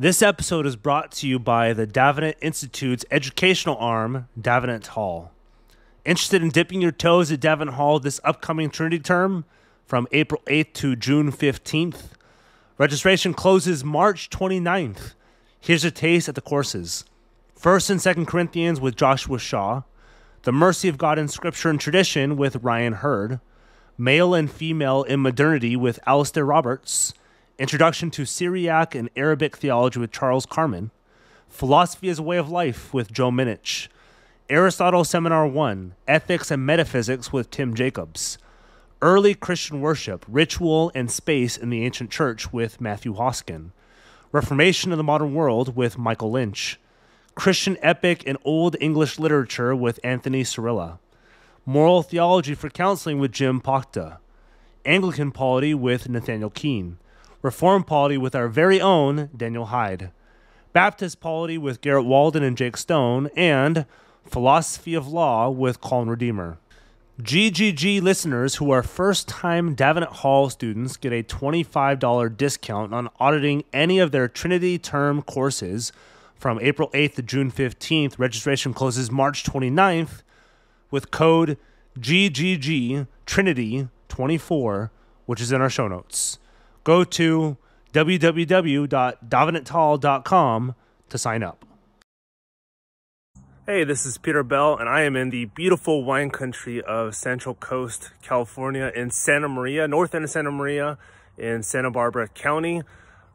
This episode is brought to you by the Davenant Institute's educational arm, Davenant Hall. Interested in dipping your toes at Davenant Hall this upcoming Trinity term from April 8th to June 15th? Registration closes March 29th. Here's a taste at the courses. First and Second Corinthians with Joshua Shaw, The Mercy of God in Scripture and Tradition with Ryan Hurd, Male and Female in Modernity with Alistair Roberts, Introduction to Syriac and Arabic Theology with Charles Carmen, Philosophy as a Way of Life with Joe Minich, Aristotle Seminar 1, Ethics and Metaphysics with Tim Jacobs, Early Christian Worship, Ritual and Space in the Ancient Church with Matthew Hoskin, Reformation of the Modern World with Michael Lynch, Christian Epic and Old English Literature with Anthony Cirilla, Moral Theology for Counseling with Jim Pachta, Anglican Polity with Nathaniel Keene, Reformed Polity with our very own Daniel Hyde, Baptist Polity with Garrett Walden and Jake Stone, and Philosophy of Law with Colin Redemer. GGG listeners who are first time Davenant Hall students get a $25 discount on auditing any of their Trinity term courses from April 8th to June 15th. Registration closes March 29th with code GGG Trinity 24, which is in our show notes go to www.davenanthall.com to sign up. Hey, this is Peter Bell, and I am in the beautiful wine country of Central Coast, California, in Santa Maria, north end of Santa Maria, in Santa Barbara County.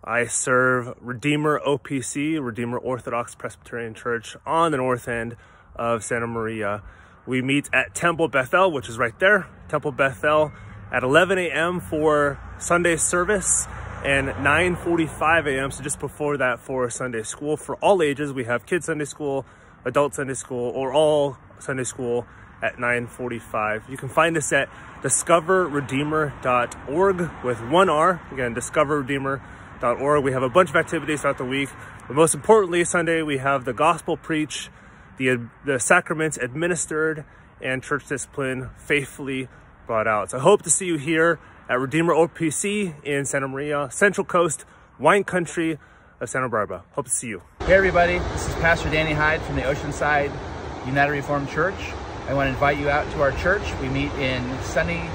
I serve Redeemer OPC, Redeemer Orthodox Presbyterian Church, on the north end of Santa Maria. We meet at Temple Bethel, which is right there, Temple Bethel at 11 a.m. for Sunday service and 9.45 a.m. So just before that for Sunday school for all ages. We have kids Sunday school, adult Sunday school, or all Sunday school at 9.45. You can find us at discoverredeemer.org with one R. Again, discoverredeemer.org. We have a bunch of activities throughout the week. But most importantly, Sunday, we have the gospel preach, the, the sacraments administered, and church discipline faithfully brought out. So I hope to see you here at Redeemer OPC in Santa Maria, Central Coast, wine country of Santa Barbara. Hope to see you. Hey everybody, this is Pastor Danny Hyde from the Oceanside United Reformed Church. I want to invite you out to our church. We meet in sunny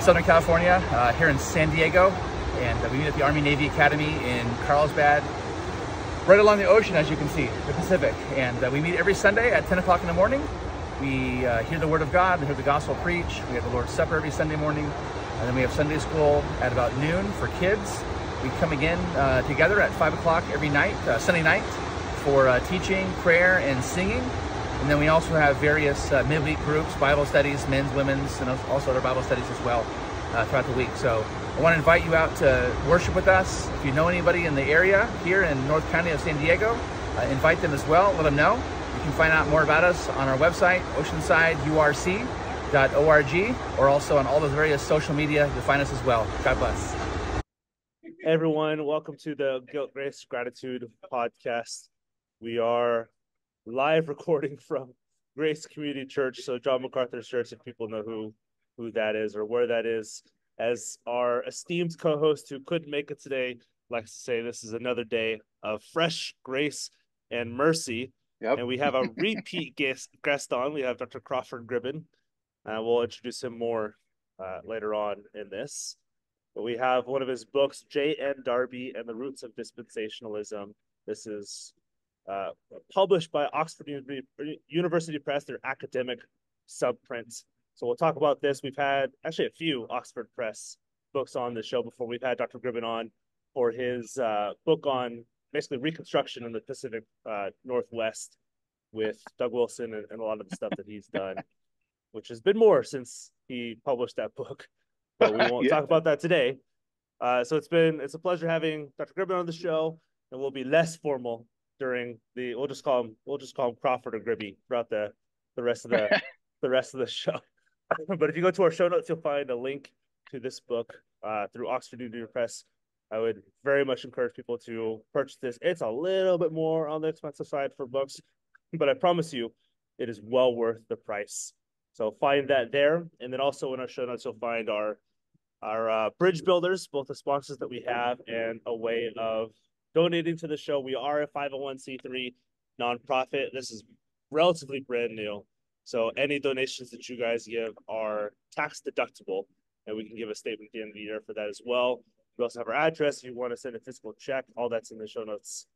Southern California, uh, here in San Diego, and uh, we meet at the Army Navy Academy in Carlsbad, right along the ocean, as you can see, the Pacific. And uh, we meet every Sunday at 10 o'clock in the morning. We uh, hear the Word of God, we hear the Gospel preach. We have the Lord's Supper every Sunday morning. And then we have Sunday school at about noon for kids. We come again uh, together at 5 o'clock every night, uh, Sunday night, for uh, teaching, prayer, and singing. And then we also have various uh, midweek groups, Bible studies, men's, women's, and also other Bible studies as well uh, throughout the week. So I want to invite you out to worship with us. If you know anybody in the area here in North County of San Diego, invite them as well. Let them know. You can find out more about us on our website, oceansideurc.org, or also on all those various social media. You'll find us as well. God bless. Everyone, welcome to the Guilt, Grace, Gratitude podcast. We are live recording from Grace Community Church, so John MacArthur Church, if people know who who that is or where that is. As our esteemed co-host who couldn't make it today likes to say, this is another day of fresh grace and mercy Yep. And we have a repeat guest guest on. We have Dr. Crawford Gribben. Uh, we'll introduce him more uh, later on in this. But we have one of his books, J.N. Darby and the Roots of Dispensationalism. This is uh, published by Oxford University Press, their academic subprint. So we'll talk about this. We've had actually a few Oxford Press books on the show before. We've had Dr. Gribben on for his uh, book on basically reconstruction in the Pacific uh, Northwest with Doug Wilson and, and, a lot of the stuff that he's done, which has been more since he published that book. But we won't yeah. talk about that today. Uh, so it's been it's a pleasure having Dr. Gribben on the show, and we'll be less formal during the we'll just call him we'll just call him Crawford or Gribby throughout the the rest of the the rest of the show. but if you go to our show notes, you'll find a link to this book uh, through Oxford University Press I would very much encourage people to purchase this. It's a little bit more on the expensive side for books, but I promise you, it is well worth the price. So find that there, and then also in our show notes you'll find our our uh, bridge builders, both the sponsors that we have and a way of donating to the show. We are a 501c3 nonprofit. This is relatively brand new. So any donations that you guys give are tax deductible, and we can give a statement at the end of the year for that as well. We also have our address if you want to send a physical check. All that's in the show notes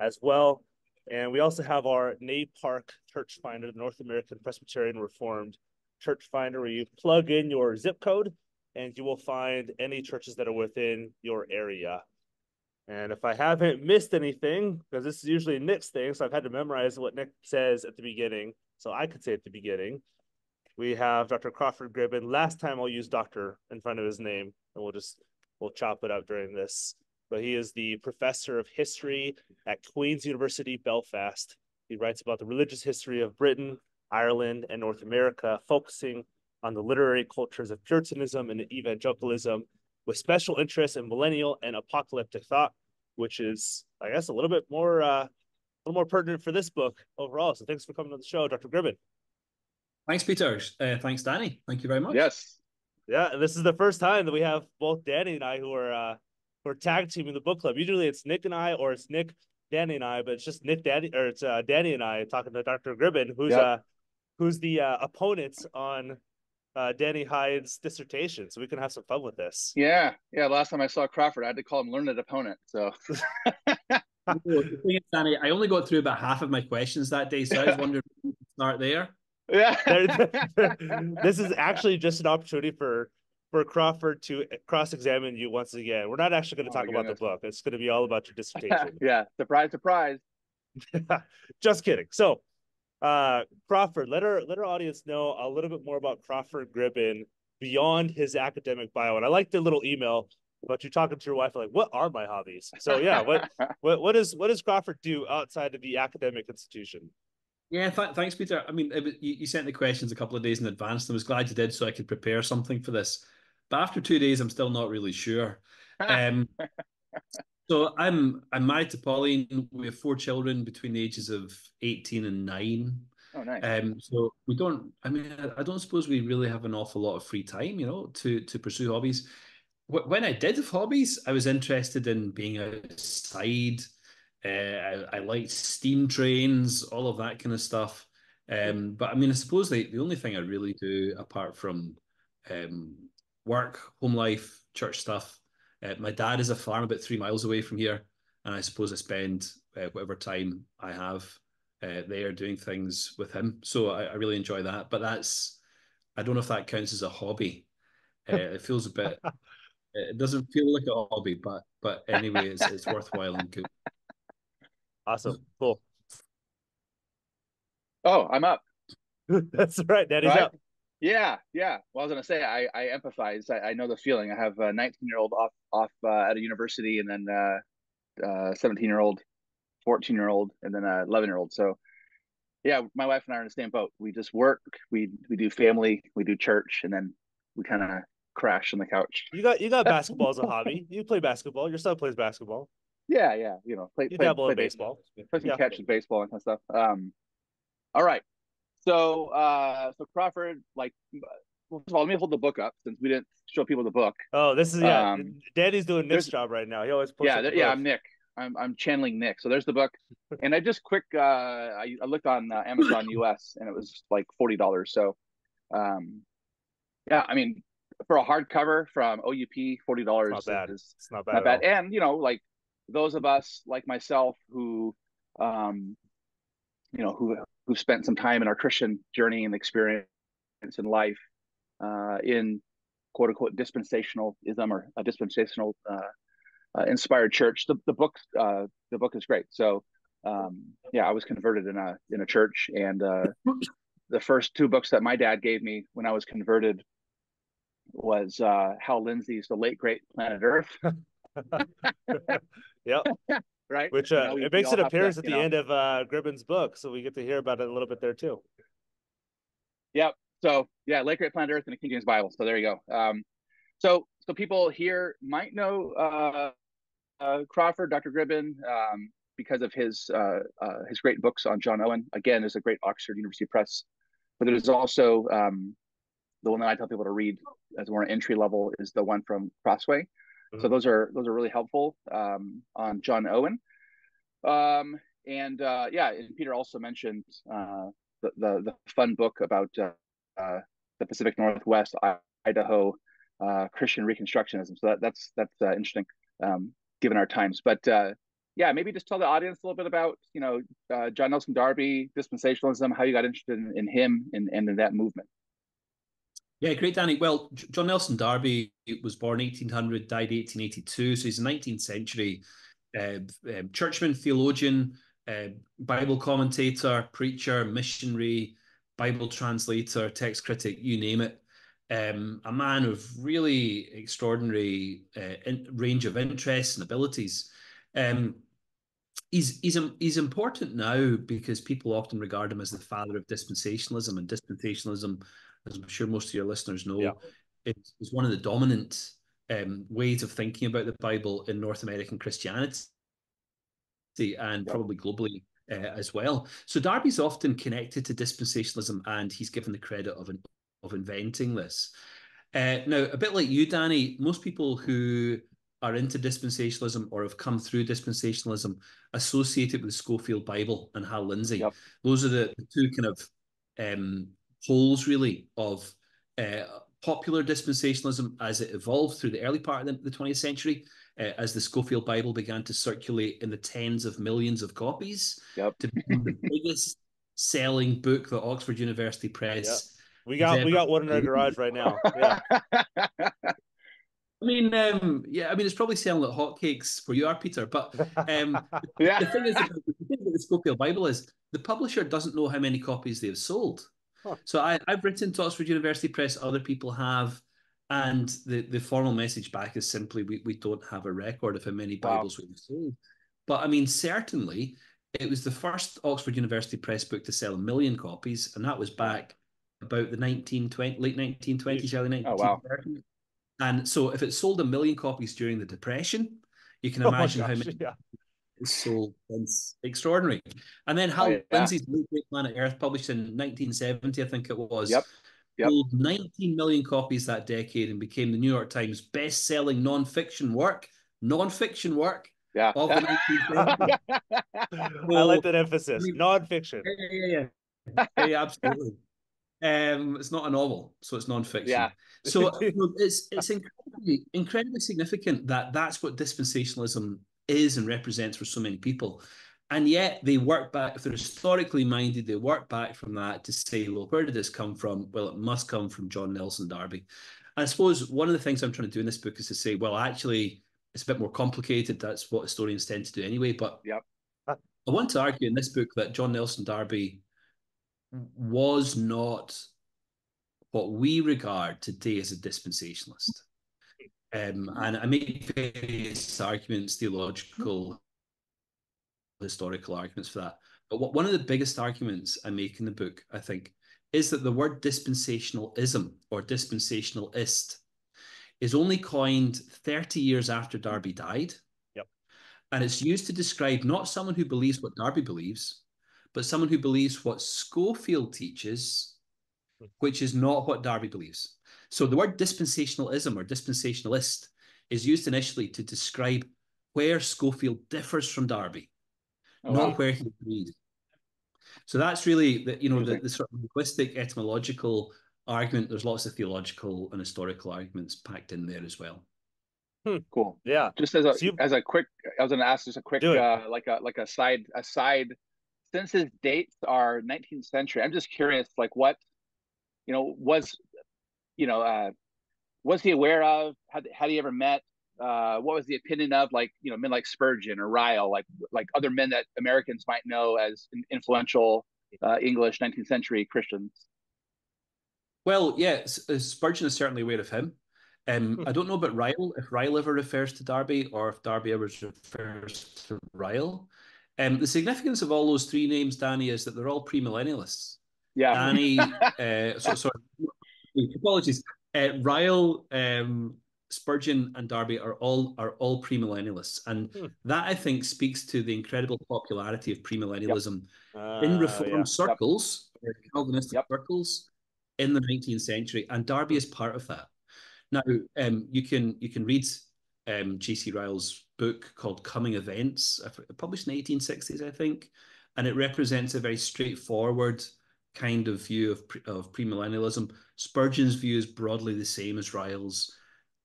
as well. And we also have our NAPARC Church Finder, the North American Presbyterian Reformed Church Finder, where you plug in your zip code and you will find any churches that are within your area. And if I haven't missed anything, because this is usually Nick's thing, so I've had to memorize what Nick says at the beginning, so I could say at the beginning. We have Dr. Crawford Gribben. Last time I'll use doctor in front of his name, and we'll just we'll chop it up during this. But he is the professor of history at Queen's University Belfast. He writes about the religious history of Britain, Ireland, and North America, focusing on the literary cultures of Puritanism and evangelicalism, with special interest in millennial and apocalyptic thought, which is, I guess, a little bit more uh, a little more pertinent for this book overall. So thanks for coming on the show, Dr. Gribben. Thanks, Peter. Uh, thanks, Danny. Thank you very much. Yes. Yeah, and this is the first time that we have both Danny and I who are uh, who are tag teaming the book club. Usually it's Nick and I, or it's Nick, Danny and I, but it's just Nick, Danny, or it's uh, Danny and I talking to Dr. Gribben, who's yep. uh who's the uh, opponent on uh, Danny Hyde's dissertation, so we can have some fun with this. Yeah, yeah. Last time I saw Crawford, I had to call him learned opponent. So. the thing is, Danny, I only got through about half of my questions that day, so I was wondering start there. Yeah. this is actually just an opportunity for for Crawford to cross-examine you once again. We're not actually going to oh talk about the book. It's going to be all about your dissertation. yeah, surprise, surprise. just kidding. So, uh, Crawford, let our let our audience know a little bit more about Crawford Gribben beyond his academic bio. And I like the little email about you talking to your wife, like, what are my hobbies? So yeah, what what what is what does Crawford do outside of the academic institution? Yeah, th- thanks, Peter. I mean, was, you, you, sent the questions a couple of days in advance, and I was glad you did, so I could prepare something for this. But after two days, I'm still not really sure. Um, so I'm I'm married to Pauline. We have four children between the ages of 18 and nine. Oh, nice. Um, so we don't. I mean, I, I don't suppose we really have an awful lot of free time, you know, to to pursue hobbies. When I did have hobbies, I was interested in being outside. Uh, I, I liked steam trains, all of that kind of stuff. Um, but I mean, I suppose the, the only thing I really do apart from um, work, home life, church stuff. Uh, my dad is a farm about three miles away from here, and I suppose I spend uh, whatever time I have uh, there doing things with him. So I, I, really enjoy that. But that's I don't know if that counts as a hobby. Uh, it feels a bit. It doesn't feel like a hobby, but but anyway, it's it's worthwhile and good. Awesome, cool. Oh, I'm up. That's right. Daddy's right? up. Yeah, yeah. Well, I was gonna say I I empathize. I, I know the feeling. I have a 19 year old off off uh, at a university, and then uh, uh, 17 year old, 14 year old, and then a 11 year old. So, yeah, my wife and I are in the same boat. We just work. We we do family. We do church, and then we kind of crash on the couch. You got you got basketball as a hobby. You play basketball. Your son plays basketball. Yeah, yeah. You know, play. You play, play in baseball. Play some catch baseball and kind of stuff. Um, all right. So, uh, so Crawford, like, well, first of all, let me hold the book up since we didn't show people the book. Oh, this is yeah. Um, Daddy's doing Nick's job right now. He always puts yeah, yeah. I'm Nick. I'm I'm channeling Nick. So there's the book, and I just quick. Uh, I, I looked on uh, Amazon US, and it was like forty dollars. So, um, yeah. I mean, for a hardcover from OUP, forty dollars Not is it's not bad. Not bad. And you know, like those of us like myself who, um, you know, who who've spent some time in our Christian journey and experience in life uh, in quote unquote dispensationalism or a dispensational uh, uh, inspired church. The the book uh, the book is great. So um, yeah, I was converted in a in a church, and uh, the first two books that my dad gave me when I was converted was uh, Hal Lindsey's The Late Great Planet Earth. yep. right? Which uh, know, it makes an appearance to, at the know. end of uh, Gribben's book, so we get to hear about it a little bit there too. Yep. So yeah, Late Great Planet Earth and the King James Bible. So there you go. Um, so so people here might know uh, uh, Crawford, Dr. Gribben, um, because of his uh, uh, his great books on John Owen. Again, is a great Oxford University Press. But there's also um, the one that I tell people to read as more entry level is the one from Crossway. Mm-hmm. So those are those are really helpful um, on John Owen. Um, and uh, yeah, and Peter also mentioned uh, the, the, the fun book about uh, uh, the Pacific Northwest, Idaho uh, Christian Reconstructionism. So that, that's that's uh, interesting um, given our times. But uh, yeah, maybe just tell the audience a little bit about you know John Nelson Darby, dispensationalism, how you got interested in, in him and, and in that movement. Yeah, great, Danny. Well, John Nelson Darby was born 1800, died 1882. So he's a 19th century uh, um, churchman, theologian, uh, Bible commentator, preacher, missionary, Bible translator, text critic, you name it. Um, a man of really extraordinary uh, in, range of interests and abilities. Um, he's he's he's important now because people often regard him as the father of dispensationalism, and dispensationalism, as I'm sure most of your listeners know, yeah. is, is one of the dominant um, ways of thinking about the Bible in North American Christianity and yeah. probably globally uh, as well. So Darby's often connected to dispensationalism, and he's given the credit of an, of inventing this. Uh, now, a bit like you, Danny, most people who are into dispensationalism or have come through dispensationalism associate it with the Scofield Bible and Hal Lindsey. Yep. Those are the, the, two kind of um, poles, really, of uh, popular dispensationalism as it evolved through the early part of the, the 20th century uh, as the Scofield Bible began to circulate in the tens of millions of copies yep. to become the biggest selling book that Oxford University Press. Yep. We got we got one in our garage right now. Yeah. I mean, um, yeah, I mean, it's probably selling like hotcakes for you are, Peter. But um, yeah. the thing is, the thing with the Scofield Bible is the publisher doesn't know how many copies they've sold. Huh. So I, I've written to Oxford University Press, other people have. And the, the formal message back is simply we, we don't have a record of how many Bibles wow. we've sold. But I mean, certainly it was the first Oxford University Press book to sell a million copies, and that was back about the 1920 late 1920s, early 1930s. Oh, wow. And so if it sold a million copies during the Depression, you can oh imagine oh gosh, how many yeah. It sold. It's extraordinary. And then Hal oh, yeah. Lindsey's Great Planet Earth, published in 1970, I think it was. Yep yep. sold 19 million copies that decade and became the New York Times best-selling non-fiction work, non-fiction work yeah. of the 1970s. I like that emphasis, non-fiction. Yeah, yeah, yeah. yeah absolutely. Um, it's not a novel, so it's non-fiction. Yeah. so it's it's incredibly incredibly significant that that's what dispensationalism is and represents for so many people. And yet they work back, if they're historically minded, they work back from that to say, well, where did this come from? Well, it must come from John Nelson Darby. And I suppose one of the things I'm trying to do in this book is to say, well, actually, it's a bit more complicated. That's what historians tend to do anyway. But yep. I want to argue in this book that John Nelson Darby was not what we regard today as a dispensationalist. Um, and I make various arguments, theological, historical arguments for that. But what, one of the biggest arguments I make in the book, I think, is that the word dispensationalism or dispensationalist is only coined 30 years after Darby died. Yep. And it's used to describe not someone who believes what Darby believes, but someone who believes what Scofield teaches, which is not what Darby believes. So the word dispensationalism or dispensationalist is used initially to describe where Scofield differs from Darby oh, not wow. where he agrees. So that's really the you know the, the sort of linguistic etymological argument. There's lots of theological and historical arguments packed in there as well. Hmm. Cool. Yeah. Just as a so you... as a quick, I was going to ask just a quick uh, like a like a side a side. Since his dates are 19th century, I'm just curious, like what, you know, was, you know, uh, was he aware of? Had had he ever met uh, what was the opinion of like you know men like Spurgeon or Ryle, like like other men that Americans might know as influential uh, English 19th century Christians? Well, yeah, uh, Spurgeon is certainly aware of him. Um, hmm. I don't know about Ryle, if Ryle ever refers to Darby or if Darby ever refers to Ryle. Um, the significance of all those three names, Danny, is that they're all premillennialists. Yeah. Danny, uh, so, sorry, apologies. Uh, Ryle um, Spurgeon and Darby are all are all premillennialists, and hmm. that I think speaks to the incredible popularity of premillennialism yep. uh, in Reformed yeah. circles, yep. Calvinistic yep. circles in the 19th century, and Darby is part of that. Now, um, you can you can read um, J.C. Ryle's book called Coming Events, published in the 1860s, I think, and it represents a very straightforward kind of view of, of premillennialism. Spurgeon's view is broadly the same as Ryle's.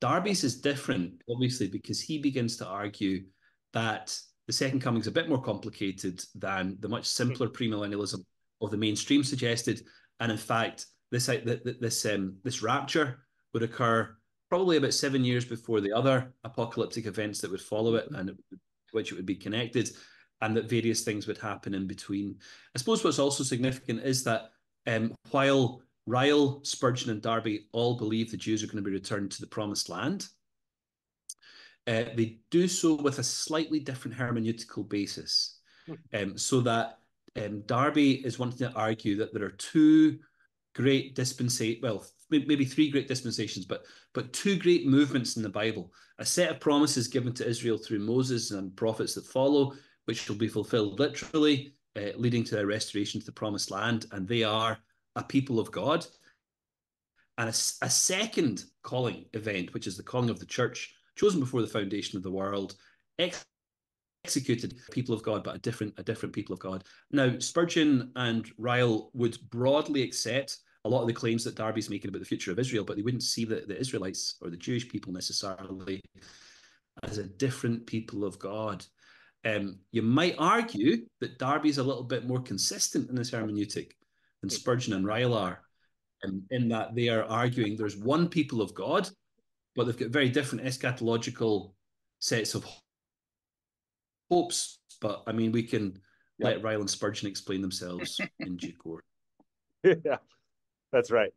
Darby's is different, obviously, because he begins to argue that the second coming is a bit more complicated than the much simpler premillennialism of the mainstream suggested. And in fact, this this um, this rapture would occur probably about seven years before the other apocalyptic events that would follow it, and it, which it would be connected, and that various things would happen in between. I suppose what's also significant is that um, while Ryle, Spurgeon, and Darby all believe the Jews are going to be returned to the promised land. Uh, they do so with a slightly different hermeneutical basis. Hmm. Um, so that um, Darby is wanting to argue that there are two great dispensation, well, maybe three great dispensations, but but two great movements in the Bible. A set of promises given to Israel through Moses and prophets that follow, which will be fulfilled literally, uh, leading to their restoration to the promised land, and they are a people of God, and a, a second calling event, which is the calling of the church, chosen before the foundation of the world, ex- executed people of God, but a different a different people of God. Now, Spurgeon and Ryle would broadly accept a lot of the claims that Darby's making about the future of Israel, but they wouldn't see the, the Israelites or the Jewish people necessarily as a different people of God. Um, you might argue that Darby's a little bit more consistent in his hermeneutic than Spurgeon and Ryle are, in, in that they are arguing there's one people of God, but they've got very different eschatological sets of hopes. But I mean, we can let Ryle and Spurgeon explain themselves in due course. Yeah, that's right.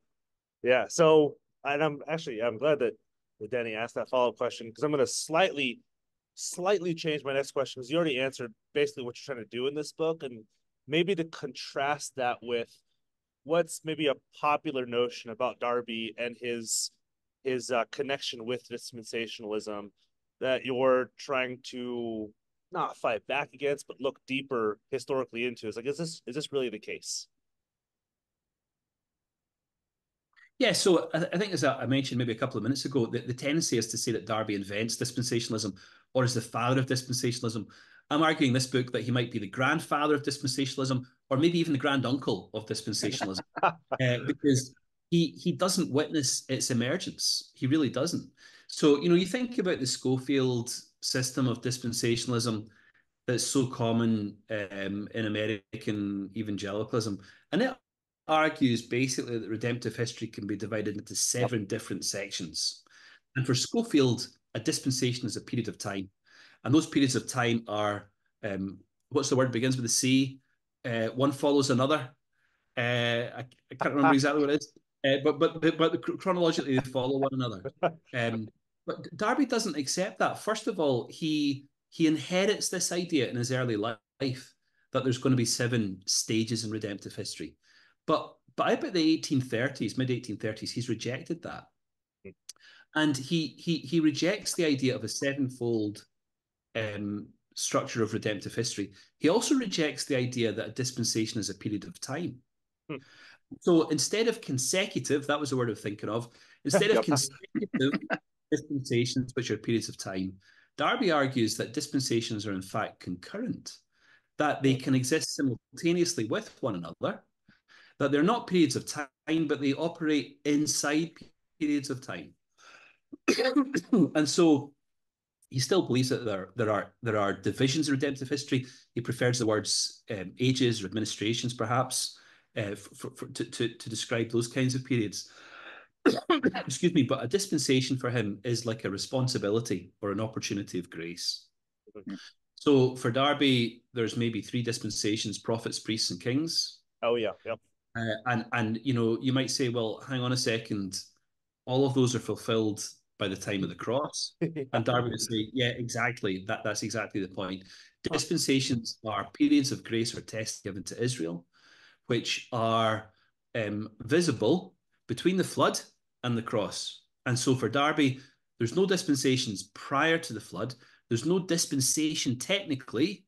Yeah. So, and I'm actually I'm glad that, that Danny asked that follow up question because I'm going to slightly, slightly change my next question because you already answered basically what you're trying to do in this book, and maybe to contrast that with what's maybe a popular notion about Darby and his his uh, connection with dispensationalism that you're trying to not fight back against, but look deeper historically into. Is like, is this is this really the case? Yeah, so I, I think as I mentioned maybe a couple of minutes ago, the, the tendency is to say that Darby invents dispensationalism or is the father of dispensationalism. I'm arguing this book that he might be the grandfather of dispensationalism or maybe even the grand uncle of dispensationalism, uh, because he he doesn't witness its emergence. He really doesn't. So you know, you think about the Scofield system of dispensationalism that's so common um, in American evangelicalism, and it argues basically that redemptive history can be divided into seven different sections. And for Scofield, a dispensation is a period of time, and those periods of time are um, what's the word begins with a C uh, one follows another. Uh, I, I, can't remember exactly what it is, uh, but, but but chronologically they follow one another. Um, but Darby doesn't accept that. First of all, he he inherits this idea in his early life that there's going to be seven stages in redemptive history, but but about the 1830s, mid 1830s, he's rejected that. And he he he rejects the idea of a sevenfold um, structure of redemptive history. He also rejects the idea that a dispensation is a period of time. Hmm. So instead of consecutive, that was the word I'm thinking of, instead of consecutive dispensations, which are periods of time, Darby argues that dispensations are in fact concurrent, that they can exist simultaneously with one another, that they're not periods of time, but they operate inside periods of time. and so he still believes that there there are there are divisions in redemptive history. He prefers the words um, ages or administrations, perhaps, uh, for, for, to, to to describe those kinds of periods. Excuse me, but a dispensation for him is like a responsibility or an opportunity of grace. Mm-hmm. So for Darby, there's maybe three dispensations: prophets, priests, and kings. Oh yeah, yep. Uh, and and you know you might say, well, hang on a second, all of those are fulfilled by the time of the cross. and Darby would say, yeah, exactly. That that's exactly the point. Dispensations are periods of grace or test given to Israel, which are um, visible between the flood and the cross. And so for Darby, there's no dispensations prior to the flood. There's no dispensation technically,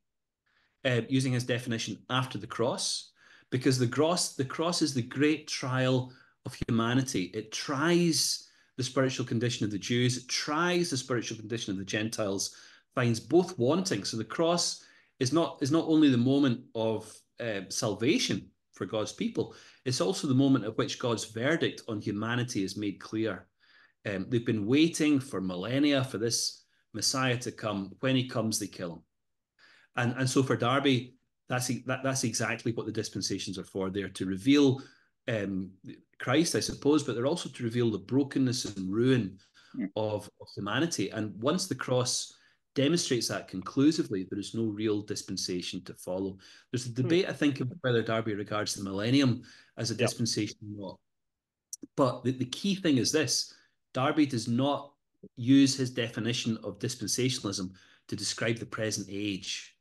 uh, using his definition after the cross, because the cross the cross is the great trial of humanity. It tries the spiritual condition of the Jews, it tries the spiritual condition of the Gentiles finds both wanting. So the cross is not is not only the moment of uh, salvation for God's people, it's also the moment at which God's verdict on humanity is made clear. Um, they've been waiting for millennia for this Messiah to come. When he comes, they kill him. And, and so for Darby, that's, that, that's exactly what the dispensations are for. They're to reveal um, Christ, I suppose, but they're also to reveal the brokenness and ruin hmm. of, of humanity. And once the cross demonstrates that conclusively, there is no real dispensation to follow. There's a hmm. debate, I think, about whether Darby regards the millennium as a yep. dispensation or not. But the, the key thing is this Darby does not use his definition of dispensationalism to describe the present age,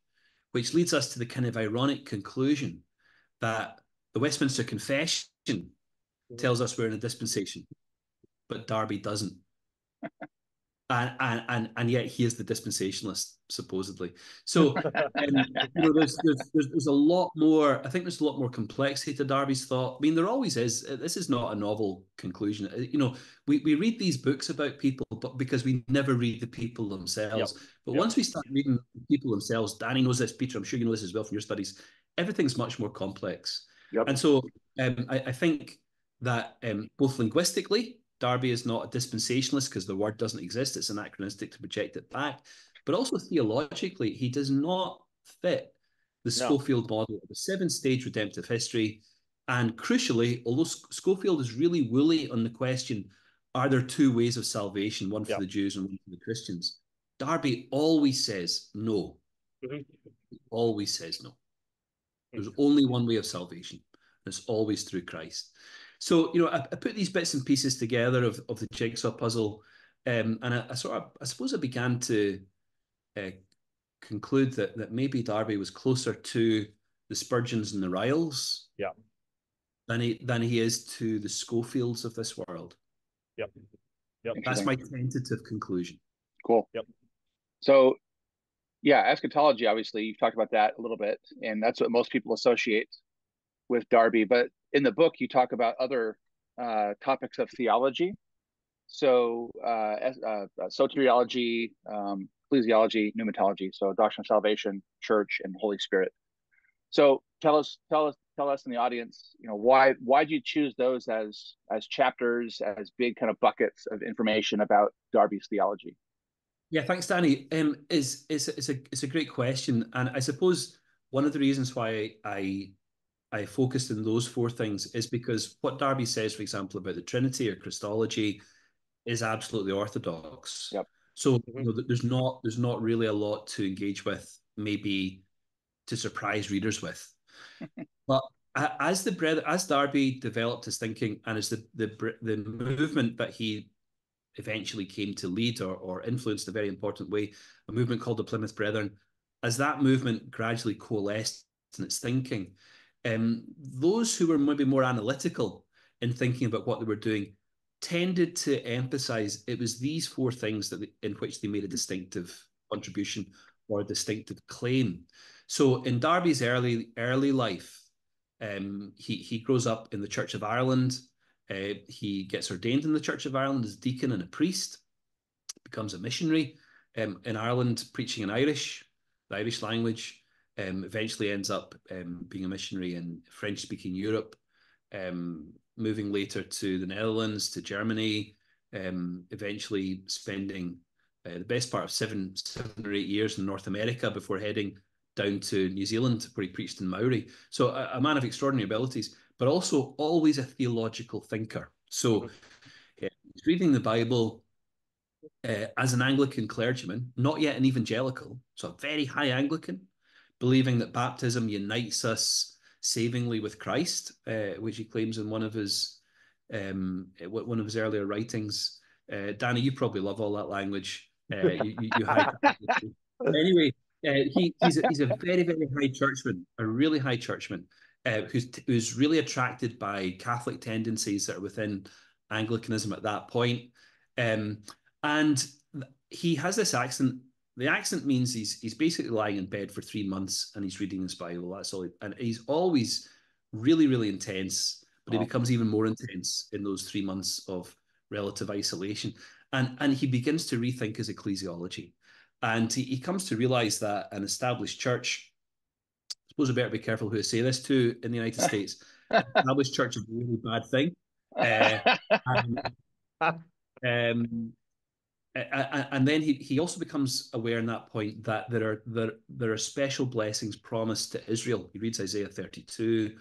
which leads us to the kind of ironic conclusion that the Westminster Confession. Tells us we're in a dispensation, but Darby doesn't and and and, and yet he is the dispensationalist supposedly. So um, you know, there's, there's, there's there's a lot more. I think there's a lot more complexity to Darby's thought. I mean, there always is. This is not a novel conclusion. Uh, you know, we we read these books about people, but because we never read the people themselves. Yep. But yep. once we start reading people themselves, Danny knows this. Peter, I'm sure you know this as well from your studies. Everything's much more complex. Yep. And so um, I, I think that um, both linguistically Darby is not a dispensationalist because the word doesn't exist. It's anachronistic to project it back. But also theologically, he does not fit the no. Model of a seven stage redemptive history. And crucially, although Scofield is really woolly on the question, are there two ways of salvation, one for yeah. the Jews and one for the Christians? Darby always says no. Mm-hmm. Always says no. There's only one way of salvation. It's always through Christ. So, you know, I, I, put these bits and pieces together of, of the jigsaw puzzle, um, and I, I, sort of, I suppose I began to uh, conclude that that maybe Darby was closer to the Spurgeons and the Ryles, yeah, than he than he is to the Scofields of this world. Yep, yep. That's my tentative conclusion. Cool. Yep. So, yeah, eschatology. Obviously, you've talked about that a little bit, and that's what most people associate with Darby. But in the book, you talk about other uh, topics of theology. So, uh, uh, soteriology, um, ecclesiology, pneumatology. So, doctrine of salvation, church, and Holy Spirit. So, tell us, tell us, tell us in the audience, you know, why why did you choose those as as chapters, as big kind of buckets of information about Darby's theology? Yeah, thanks, Danny. Um, is it's, it's a it's a great question, and I suppose one of the reasons why I I focused on those four things is because what Darby says, for example, about the Trinity or Christology is absolutely orthodox. Yep. So mm-hmm. you know, there's not there's not really a lot to engage with, maybe to surprise readers with. but as the bread, as Darby developed his thinking, and as the the the movement that he eventually came to lead or, or influenced in a very important way, a movement called the Plymouth Brethren, as that movement gradually coalesced in its thinking, um, those who were maybe more analytical in thinking about what they were doing tended to emphasize it was these four things that they, in which they made a distinctive contribution or a distinctive claim. So in Darby's early early life, um, he he grows up in the Church of Ireland. Uh, he gets ordained in the Church of Ireland as deacon and a priest. Becomes a missionary um, in Ireland, preaching in Irish, the Irish language um, eventually ends up um, being a missionary in French speaking Europe, um, moving later to the Netherlands, to Germany, um, eventually spending uh, the best part of seven, seven or eight years in North America before heading down to New Zealand, where he preached in Maori. So, a, a man of extraordinary abilities, but also always a theological thinker. So, uh, he's reading the Bible. Uh, as an Anglican clergyman, not yet an evangelical, so a very high Anglican, believing that baptism unites us savingly with Christ, uh, which he claims in one of his um, one of his earlier writings. Uh, Danny, you probably love all that language. Uh, you, you, you anyway, uh, he, he's, a, he's a very, very high churchman, a really high churchman, uh, who's, who's really attracted by Catholic tendencies that are within Anglicanism at that point. Um, and he has this accent the accent means he's he's basically lying in bed for three months and he's reading his Bible. That's all, he, and he's always really really intense. But he becomes even more intense in those three months of relative isolation, and and he begins to rethink his ecclesiology. And he, he comes to realize that an established church, suppose I better be careful who I say this to in the United States, established church is a really bad thing. Uh, and, um, and then he, he also becomes aware in that point that there are there, there are special blessings promised to Israel. He reads Isaiah 32,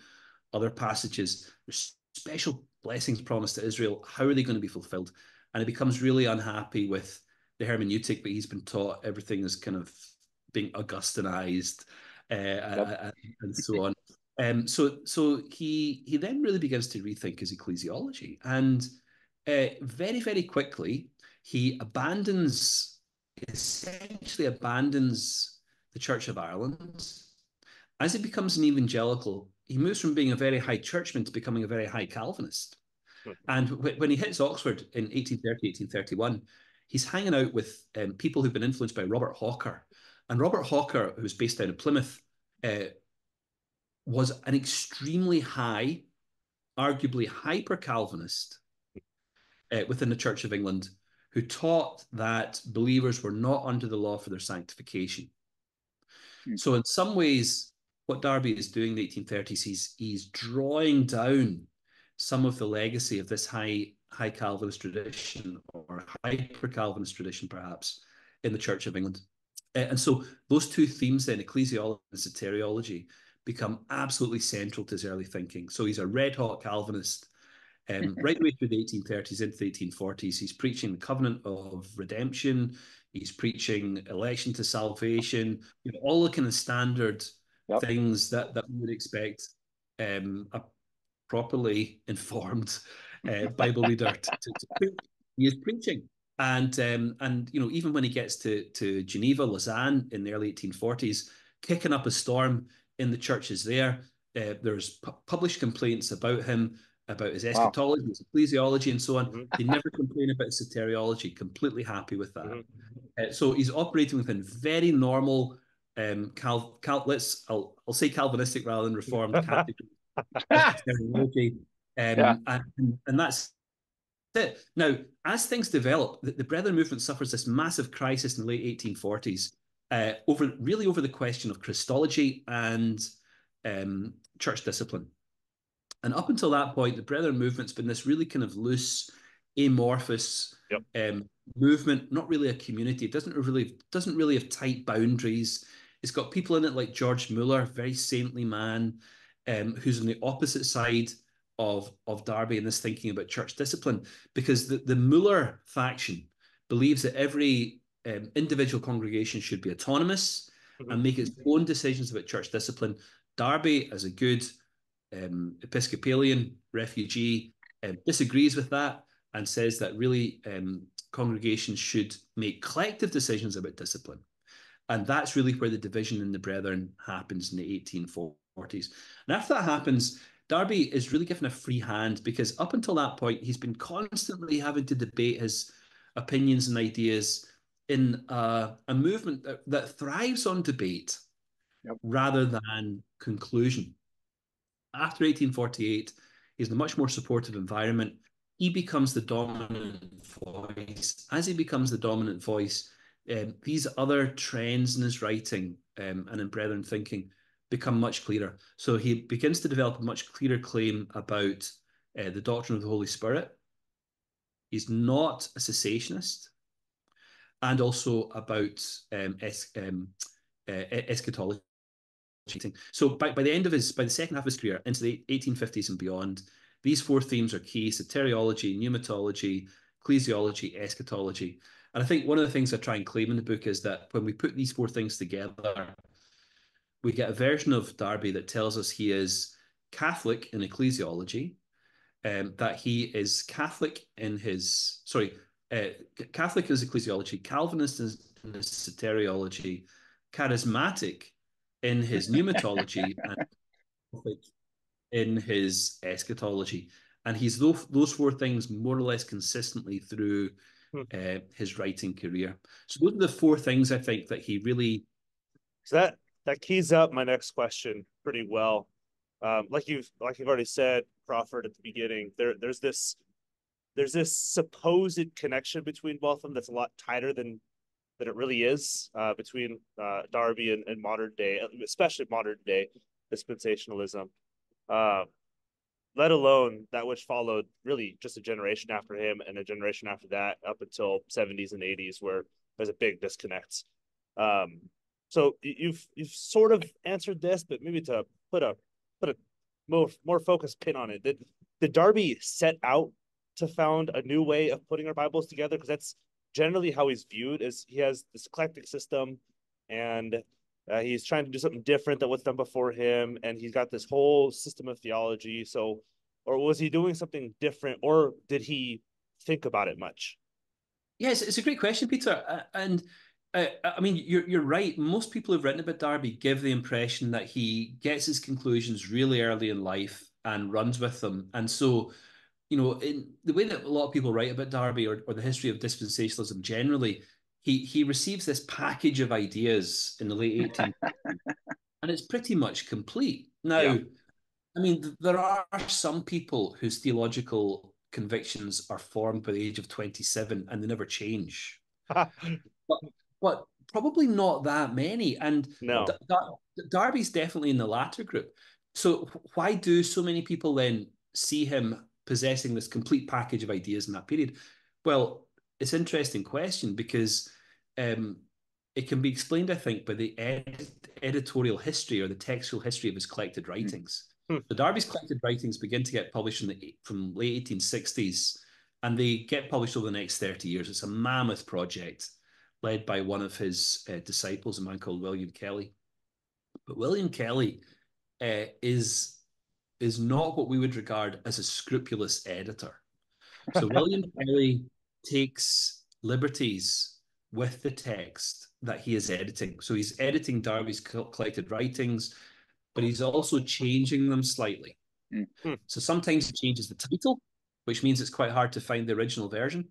other passages. There's special blessings promised to Israel. How are they going to be fulfilled? And he becomes really unhappy with the hermeneutic, but he's been taught everything is kind of being Augustinized yep. and, and so on. Um, so so he he then really begins to rethink his ecclesiology, and uh, very very quickly he abandons essentially abandons the Church of Ireland as he becomes an evangelical. He moves from being a very high churchman to becoming a very high Calvinist. Hmm. And when he hits Oxford in 1830, 1831, he's hanging out with um, people who've been influenced by Robert Hawker. And Robert Hawker, who's based out of Plymouth, uh, was an extremely high, arguably hyper Calvinist uh, within the Church of England who taught that believers were not under the law for their sanctification. Mm. So, in some ways, what Darby is doing in the 1830s, he's, he's drawing down some of the legacy of this high, high Calvinist tradition or hyper Calvinist tradition, perhaps, in the Church of England. And so, those two themes then, ecclesiology and soteriology, become absolutely central to his early thinking. So, he's a red hot Calvinist um, right away through the 1830s into the 1840s, he's preaching the covenant of redemption. He's preaching election to salvation. You know, all the kind of standard yep. things that that we would expect um, a properly informed uh, Bible reader to, to, to He is preaching, and um, and you know even when he gets to to Geneva, Lausanne in the early 1840s, kicking up a storm in the churches there. Uh, there's published complaints about him about his eschatology, wow. his ecclesiology, and so on. Mm-hmm. They never complain about his soteriology. Completely happy with that. Mm-hmm. Uh, so he's operating within very normal um, Cal, Cal let's I'll, I'll say Calvinistic rather than Reformed terminology, um, yeah. and, and that's it. Now, as things develop, the, the Brethren movement suffers this massive crisis in the late 1840s uh, over really over the question of Christology and um, church discipline. And up until that point, the Brethren movement's been this really kind of loose, amorphous yep. um, movement, not really a community. It doesn't really doesn't really have tight boundaries. It's got people in it like George Muller, very saintly man, um, who's on the opposite side of of Darby and this thinking about church discipline, because the, the Muller faction believes that every um, individual congregation should be autonomous mm-hmm. and make its own decisions about church discipline. Darby, as a good um, Episcopalian refugee, um, disagrees with that and says that really um, congregations should make collective decisions about discipline. And that's really where the division in the Brethren happens in the 1840s. And after that happens, Darby is really given a free hand because up until that point, he's been constantly having to debate his opinions and ideas in uh, a movement that, that thrives on debate yep. rather than conclusion after 1848, he's in a much more supportive environment. He becomes the dominant voice. As he becomes the dominant voice, um, these other trends in his writing um, and in Brethren thinking become much clearer. So he begins to develop a much clearer claim about uh, the doctrine of the Holy Spirit. He's not a cessationist, and also about um, es- um, uh, eschatology. So by, by the end of his, by the second half of his career, into the 1850s and beyond, these four themes are key: soteriology, pneumatology, ecclesiology, eschatology. And I think one of the things I try and claim in the book is that when we put these four things together, we get a version of Darby that tells us he is Catholic in ecclesiology, um, that he is Catholic in his sorry, uh, Catholic is ecclesiology, Calvinist is in his soteriology, charismatic in his pneumatology and in his eschatology. And he's those, those four things more or less consistently through hmm. uh, his writing career. So those are the four things I think that he really. So that that keys up my next question pretty well. Um, like you've like you've already said, Crawford at the beginning, there there's this there's this supposed connection between them that's a lot tighter than than it really is uh, between uh, Darby and, and, modern day, especially modern day dispensationalism. Uh, let alone that which followed really just a generation after him and a generation after that up until 70s and 80s where there's a big disconnect um, so you've you've sort of answered this but maybe to put a put a more more focused pin on it did did darby set out to found a new way of putting our bibles together because that's generally how he's viewed is he has this eclectic system and uh, he's trying to do something different than what's done before him, and he's got this whole system of theology. So, or was he doing something different, or did he think about it much? Yes, it's a great question, Peter. And I mean, you're you're right. Most people who've written about Darby give the impression that he gets his conclusions really early in life and runs with them. And so, you know, in the way that a lot of people write about Darby or, or the history of dispensationalism generally, he he receives this package of ideas in the late 18th and it's pretty much complete now yeah. i mean there are some people whose theological convictions are formed by the age of 27 and they never change but, but, probably not that many and no D- darby's definitely in the latter group so why do so many people then see him possessing this complete package of ideas in that period well it's an interesting question because um, it can be explained, I think, by the ed- editorial history or the textual history of his collected hmm. writings. Mm. The Darby's collected writings begin to get published in the from late 1860s, and they get published over the next 30 years. It's a mammoth project led by one of his uh, disciples, a man called William Kelly. But William Kelly uh, is is not what we would regard as a scrupulous editor. So William Kelly takes liberties with the text that he is editing. So he's editing Darby's collected writings, but he's also changing them slightly. Mm-hmm. So sometimes he changes the title, which means it's quite hard to find the original version.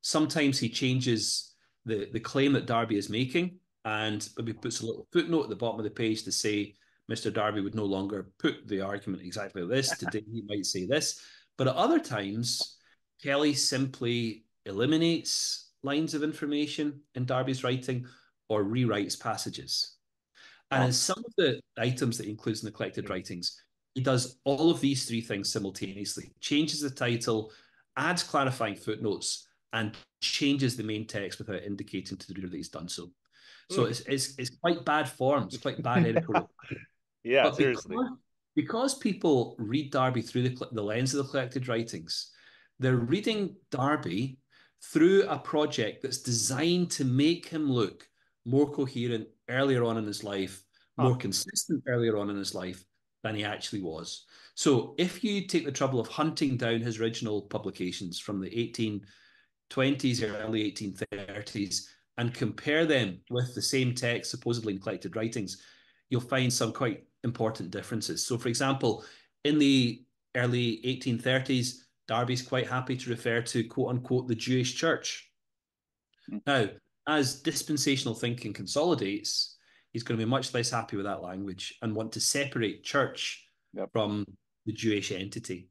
Sometimes he changes the, the claim that Darby is making and maybe puts a little footnote at the bottom of the page to say Mr. Darby would no longer put the argument exactly like this. Today he might say this. But at other times, Kelly simply eliminates lines of information in Darby's writing or rewrites passages. And in some of the items that he includes in the collected writings, he does all of these three things simultaneously changes the title, adds clarifying footnotes, and changes the main text without indicating to the reader that he's done so. So mm. it's, it's, it's quite bad form. It's quite bad editorial. yeah, but seriously. Because, because people read Darby through the, the lens of the collected writings, they're reading Darby through a project that's designed to make him look more coherent earlier on in his life, more oh. consistent earlier on in his life than he actually was. So if you take the trouble of hunting down his original publications from the 1820s, early 1830s, and compare them with the same text supposedly in collected writings, you'll find some quite important differences. So, for example, in the early 1830s, Darby's quite happy to refer to quote unquote the Jewish church. Mm. Now, as dispensational thinking consolidates, he's going to be much less happy with that language and want to separate church yep. from the Jewish entity.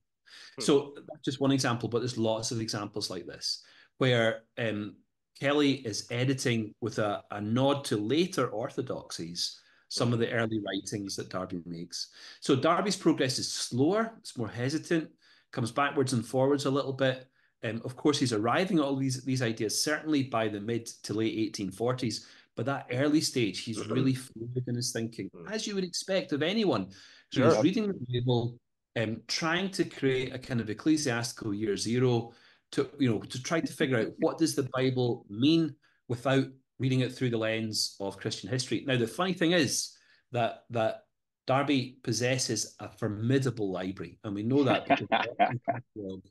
Hmm. So that's just one example, but there's lots of examples like this where um, Kelly is editing with a, a nod to later orthodoxies some of the early writings that Darby makes. So Darby's progress is slower, it's more hesitant, comes backwards and forwards a little bit. Um, of course, he's arriving at all these these ideas certainly by the mid to late 1840s. But that early stage, he's mm-hmm. really fluid in his thinking, mm. as you would expect of anyone who's sure. reading the Bible, um, trying to create a kind of ecclesiastical year zero to you know to try to figure out what does the Bible mean without reading it through the lens of Christian history. Now, the funny thing is that that Darby possesses a formidable library, and we know that because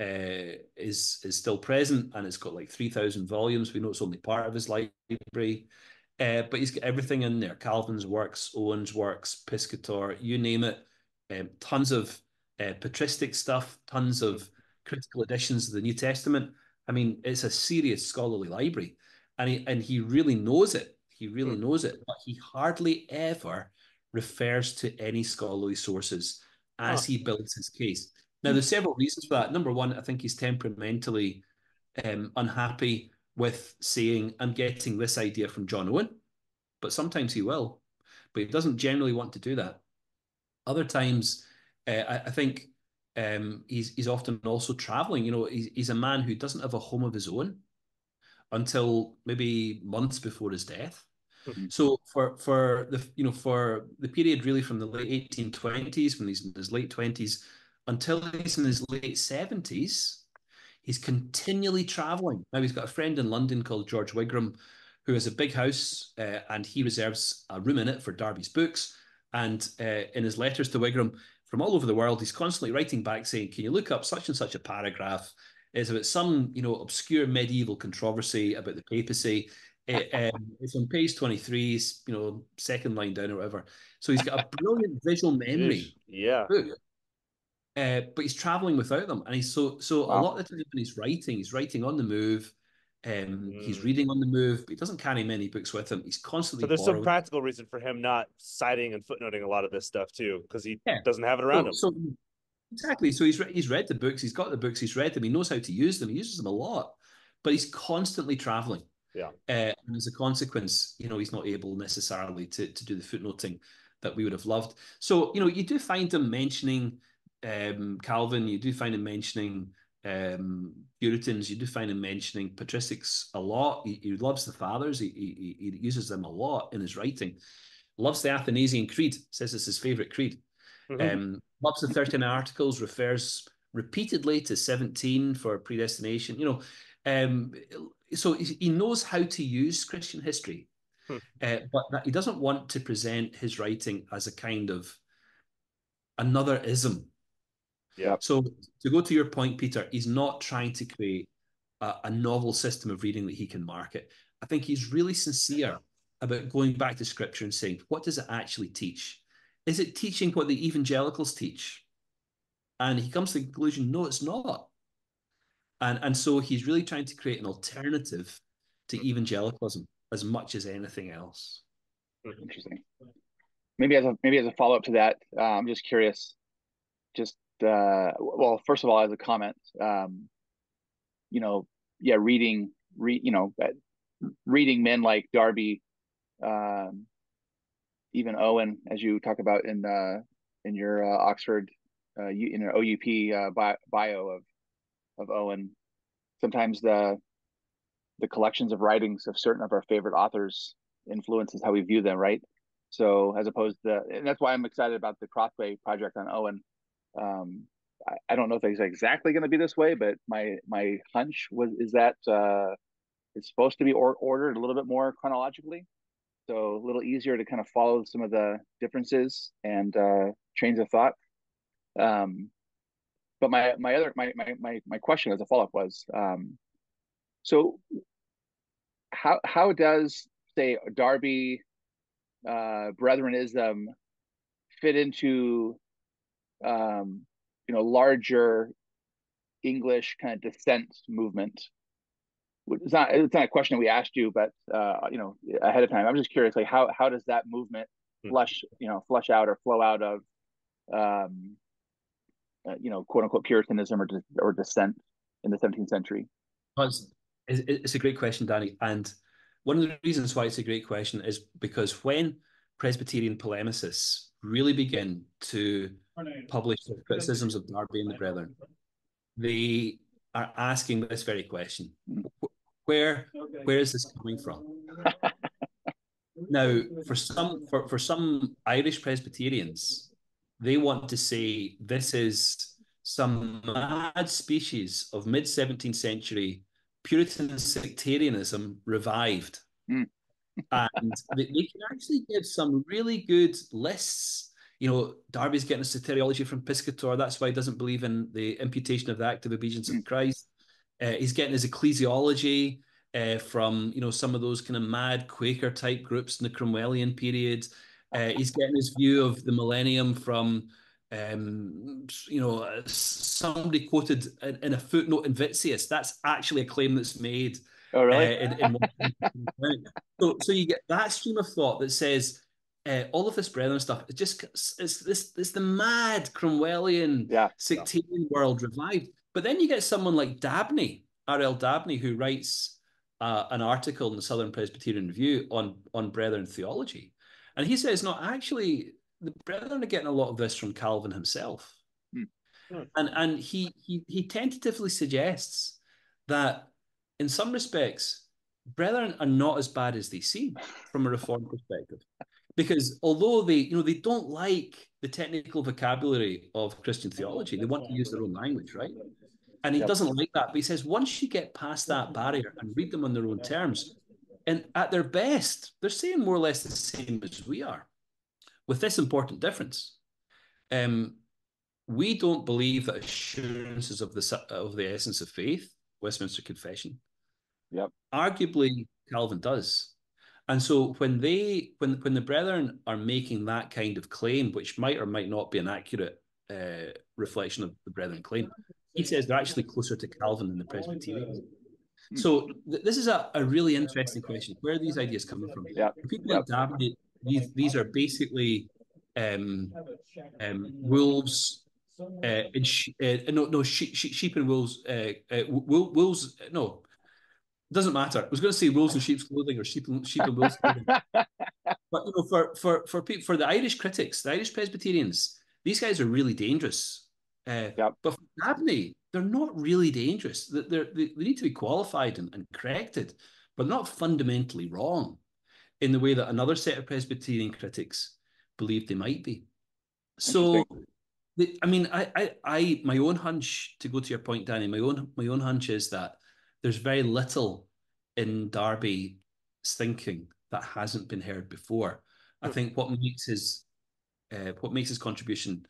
uh, is is still present, and it's got like three thousand volumes. We know it's only part of his library, uh, but he's got everything in there: Calvin's works, Owen's works, Piscator, you name it. Um, tons of uh, patristic stuff, tons of critical editions of the New Testament. I mean, it's a serious scholarly library, and he and he really knows it. He really mm. knows it, but he hardly ever refers to any scholarly sources as oh. he builds his case. Now, there's several reasons for that. Number one, I think he's temperamentally um, unhappy with saying, I'm getting this idea from John Owen, but sometimes he will, but he doesn't generally want to do that. Other times, uh, I, I, think um, he's, he's often also traveling. You know, he's, he's a man who doesn't have a home of his own until maybe months before his death. Mm-hmm. So for for the you know for the period really from the late 1820s when he's in his late 20s until he's in his late 70s, he's continually traveling. Now he's got a friend in London called George Wigram, who has a big house uh, and he reserves a room in it for Darby's books. And uh, in his letters to Wigram from all over the world, he's constantly writing back saying, "Can you look up such and such a paragraph?" It's about some you know obscure medieval controversy about the papacy it, um, it's on page 23, you know, second line down or whatever. So he's got a brilliant visual memory. Yeah. Uh, but he's traveling without them. And he's so, so wow. a lot of the time when he's writing, he's writing on the move. Um, mm. He's reading on the move, but he doesn't carry many books with him. He's constantly. So there's borrowing. some practical reason for him not citing and footnoting a lot of this stuff too, because he yeah. doesn't have it around so, him. So exactly. So he's re- he's read the books. He's got the books. He's read them. He knows how to use them. He uses them a lot, but he's constantly traveling. Yeah. Uh, and as a consequence, you know, he's not able necessarily to, to do the footnoting that we would have loved. So, you know, you do find him mentioning um, Calvin, you do find him mentioning um, Puritans, you do find him mentioning patristics a lot. He, he loves the fathers, he, he, he, uses them a lot in his writing. Loves the Athanasian Creed, says it's his favorite creed. Mm-hmm. Um, loves the 13 Articles, refers repeatedly to 17 for predestination. You know, um, so he knows how to use Christian history, hmm. uh, but that he doesn't want to present his writing as a kind of another ism. Yeah. So to go to your point, Peter, he's not trying to create a, a novel system of reading that he can market. I think he's really sincere about going back to scripture and saying, what does it actually teach? Is it teaching what the evangelicals teach? And he comes to the conclusion, no, it's not. And, and so he's really trying to create an alternative to evangelicalism as much as anything else. Interesting. Maybe as a maybe as a follow up to that, uh, I'm just curious. Just uh, well, first of all, as a comment, um, you know, yeah, reading, read, you know, reading men like Darby, um, even Owen, as you talk about in uh, in your uh, Oxford, uh, you in your OUP uh, bio of of Owen. Sometimes the the collections of writings of certain of our favorite authors influences how we view them, right? So as opposed to, and that's why I'm excited about the Crossway project on Owen. Um, I, I, don't know if it's exactly going to be this way, but my my hunch was is that uh, it's supposed to be or, ordered a little bit more chronologically, so a little easier to kind of follow some of the differences and uh, trains of thought. Um, but my my other my my my, my question as a follow up was um, so how how does say Darby uh, Brethrenism fit into um, you know larger English kind of dissent movement? It's not it's not a question we asked you, but uh, you know ahead of time. I'm just curious, like how how does that movement hmm. flush you know flush out or flow out of um, uh, you know, quote unquote Puritanism or or dissent in the 17th century? it's, it's a great question, Danny. And one of the reasons why it's a great question is because when Presbyterian polemicists really begin to publish their criticisms of Darby and the Brethren, they are asking this very question: Where, where is this coming from? now, for some, for, for some Irish Presbyterians, they want to say this is some mad species of mid 17th century Puritan sectarianism revived. Mm. And they, they, can actually give some really good lists. You know, Darby's getting a soteriology from Piscator. That's why he doesn't believe in the imputation of the act of obedience mm. of Christ. Uh, he's getting his ecclesiology uh, from, you know, some of those kind of mad Quaker type groups in the Cromwellian period. Uh, he's getting his view of the millennium from, um, you know, somebody quoted in, in, a footnote in Witsius. That's actually a claim that's made. Oh, really? Uh, in, in so, so you get that stream of thought that says uh, all of this brethren stuff. It just it's this it's the mad Cromwellian yeah, sectarian yeah. world revived. But then you get someone like Dabney, R.L. Dabney, who writes uh, an article in the Southern Presbyterian Review on on Brethren theology, and he says, no, actually, the Brethren are getting a lot of this from Calvin himself. Hmm. and and he he he tentatively suggests that in some respects, Brethren are not as bad as they seem from a Reformed perspective, because although they you know they don't like the technical vocabulary of Christian theology, they want to use their own language, right? And he Yep. doesn't like that. But he says once you get past that barrier and read them on their own terms, and at their best, they're saying more or less the same as we are, with this important difference. Um, we don't believe that assurances of the of the essence of faith, Westminster Confession. Yep. Arguably, Calvin does. And so when they when when the brethren are making that kind of claim, which might or might not be an accurate uh, reflection of the brethren claim, he says they're actually closer to Calvin than the Presbyterians. So th- this is a, a really interesting question. Where are these ideas coming from? Yep. People like Darby, these these are basically um, um, wolves uh, and she, uh, no no sheep, sheep, sheep and wolves uh, uh, wool, wolves no doesn't matter. I was going to say wolves in sheep's clothing or sheep and sheep and wolves clothing. But you know, for for for people for the Irish critics, the Irish Presbyterians, these guys are really dangerous. Uh, Yep. But for Dabney, they're not really dangerous. They- They're, they they need to be qualified and, and corrected, but not fundamentally wrong in the way that another set of Presbyterian critics believe they might be. So, I mean, I, I, I, my own hunch to go to your point, Danny, my own, my own hunch is that there's very little in Darby's thinking that hasn't been heard before. I Hmm. think what makes his, uh, what makes his contribution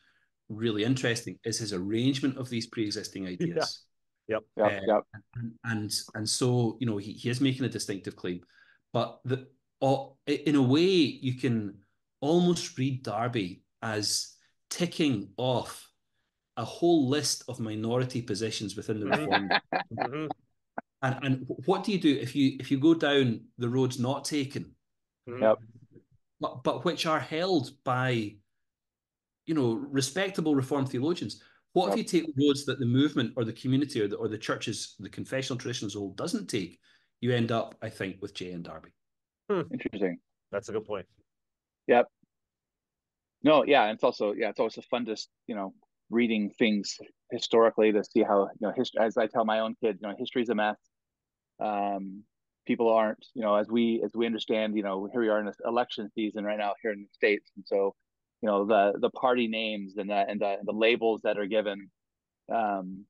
really interesting is his arrangement of these pre-existing ideas. Yep. Uh, Yep. and and and so you know he, he is making a distinctive claim but the or in a way you can almost read darby as ticking off a whole list of minority positions within the Mhm. reform Mhm. and and what do you do if you if you go down the roads not taken Mhm. Yep. but but which are held by you know respectable reformed theologians what if you take roads that the movement or the community or the, or the churches the confessional tradition as a whole doesn't take you end up i think with J.N. Darby Interesting. That's a good point. No, yeah, it's also yeah, it's always fun to you know reading things historically to see how you know history. As I tell my own kids, you know, history's a mess. Um, people aren't, you know, as we as we understand, you know, here we are in this election season right now here in the states, and so you know the the party names and the and the, and the labels that are given, um,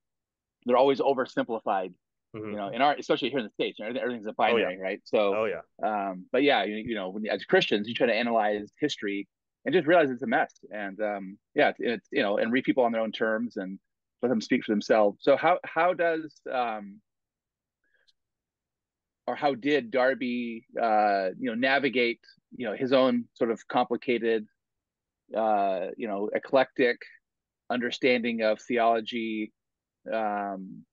they're always oversimplified. Mhm. You know, in our especially here in the states, you know, everything's a binary, right? So Oh yeah. um, but yeah, you, you know, when, as Christians, you try to analyze history and just realize it's a mess. And um, yeah, it's, it's you know, and read people on their own terms and let them speak for themselves. So how how does um, or how did Darby uh, you know navigate you know his own sort of complicated uh, you know eclectic understanding of theology um,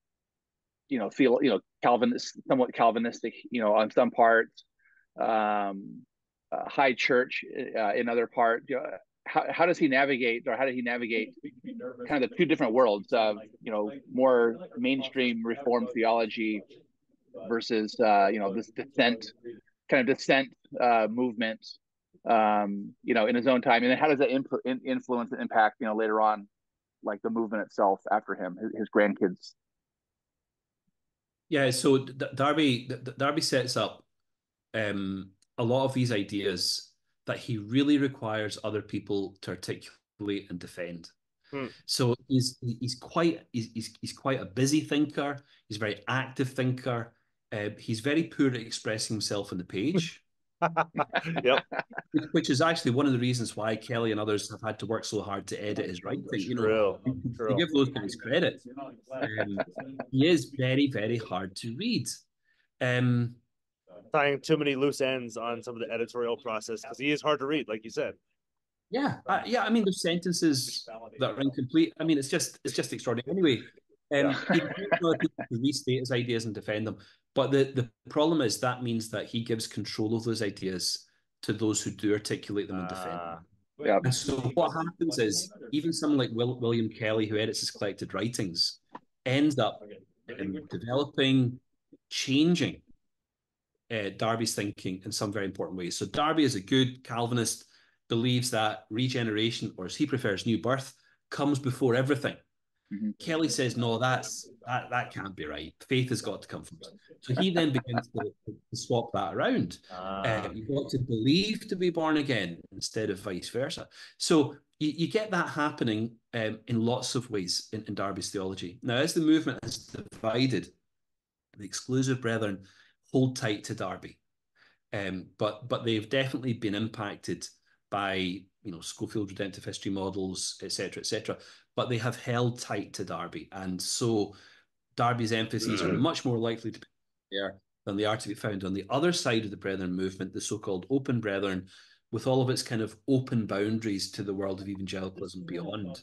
you know feel you know calvinist somewhat calvinistic you know on some parts um uh, high church uh, in other parts you know, how, how does he navigate or how did he navigate kind of the two different worlds of you know more mainstream reformed theology versus uh you know this dissent kind of dissent uh movement um you know in his own time. And then how does that input in, influence and impact you know later on like the movement itself after him his, his grandkids? Yeah so D- darby D- darby sets up um, a lot of these ideas that he really requires other people to articulate and defend Hmm. so he's he's quite he's, he's, he's quite a busy thinker he's a very active thinker uh, he's very poor at expressing himself on the page yep. which- which is actually one of the reasons why Kelly and others have had to work so hard to edit his writing. You know, True. to True. give those guys credit, um, he is very, very hard to read. Um, Tying too many loose ends on some of the editorial process because he is hard to read, like you said. yeah, uh, yeah. I mean, there's sentences that are incomplete. I mean, it's just it's just extraordinary. Anyway, um, he to restate his ideas and defend them. But the the problem is that means that he gives control of those ideas to those who do articulate them and defend them. Ah, yeah And so what happens is even someone like Will, William Kelly, who edits his collected writings, ends up um, developing, changing uh, Darby's thinking in some very important ways. So Darby is a good Calvinist, believes that regeneration, or as he prefers, new birth, comes before everything. Mm-hmm. Kelly says, no, that's that that can't be right. Faith has got to come first. So he then begins to, to, swap that around. Uh, uh, you've got to believe to be born again instead of vice versa. So you, you get that happening um, in lots of ways in, in Darby's theology. Now, as the movement is divided, the exclusive brethren hold tight to Darby, um, but but they've definitely been impacted by you know Scofield redemptive history models, etc., etc. But they have held tight to Darby, and so Darby's emphases are much more likely to be there than they are to be found on the other side of the Brethren movement, the so-called Open Brethren, with all of its kind of open boundaries to the world of evangelicalism beyond.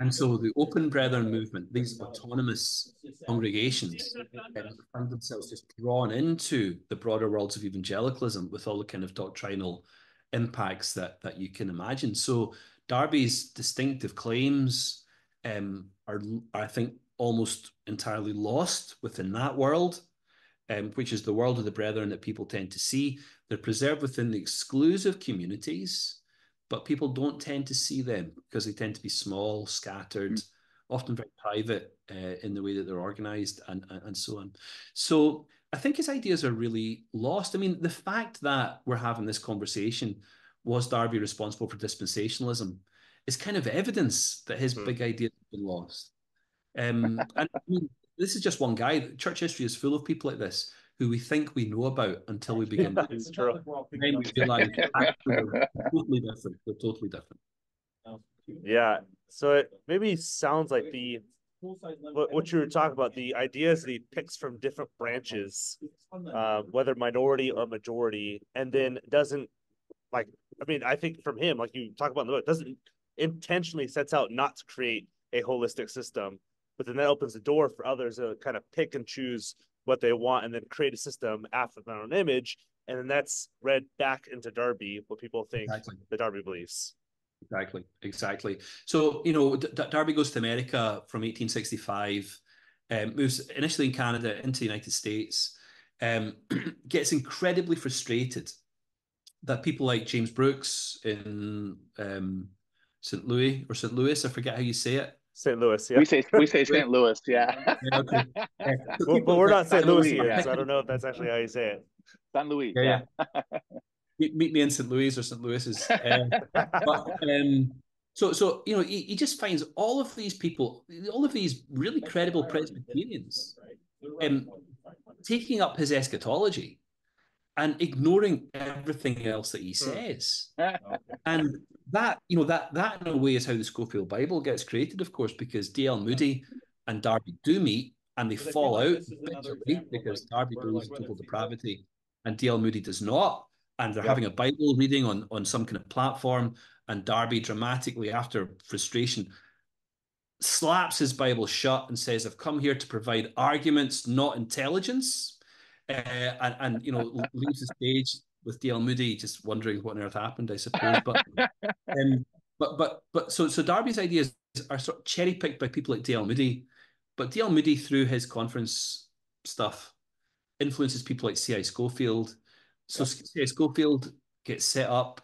And so the Open Brethren movement, these autonomous congregations, find themselves just drawn into the broader worlds of evangelicalism with all the kind of doctrinal impacts that that you can imagine. So Darby's distinctive claims um, are, I think, almost entirely lost within that world, um, which is the world of the brethren that people tend to see. They're preserved within the exclusive communities, but people don't tend to see them because they tend to be small, scattered, mm. often very private uh, in the way that they're organized, and, and, so on. So I think his ideas are really lost. I mean, the fact that we're having this conversation was Darby responsible for dispensationalism is kind of evidence that his mm. big ideas have been lost. Um, and I mean, this is just one guy. Church history is full of people like this who we think we know about until we begin. That's true. Then we realize they're totally different. They're totally different. Yeah. So it maybe sounds like the what, what you were talking about, the ideas that he picks from different branches, uh, whether minority or majority, and then doesn't like I mean, I think from him, like you talk about in the book, doesn't intentionally sets out not to create a holistic system, but then that opens the door for others to kind of pick and choose what they want and then create a system after their own image. And then that's read back into Darby, what people think exactly. the Darby believes. Exactly, exactly. So, you know, D- Darby goes to America from 1865, um, moves initially in Canada into the United States, um, gets incredibly frustrated that people like James Brookes in um, St. Louis or St. Louis, I forget how you say it, St. Louis. Yeah. We say we say St. Louis. Yeah. yeah okay. well, but we're not St. Louis here, so I don't know if that's actually how you say it. St. Louis. Yeah. yeah. meet, meet me in St. Louis or St. Louis's. Um, but, um, so, so you know, he, he just finds all of these people, all of these really credible Presbyterians, um, taking up his eschatology and ignoring everything else that he hmm. says. and that, you know, that that in a way is how the Scofield Bible gets created, of course, because D.L. Moody and Darby do meet and they fall out because Darby believes in total depravity and D.L. Moody does not. And they're yep. having a Bible reading on, on some kind of platform, and Darby dramatically, after frustration, slaps his Bible shut and says, I've come here to provide arguments, not intelligence and, and you know leaves the stage with D.L. Moody just wondering what on earth happened, I suppose. But um, but but but so so Darby's ideas are sort of cherry picked by people like D.L. Moody, but D.L. Moody through his conference stuff influences people like C.I. Scofield. So C.I. Scofield gets set up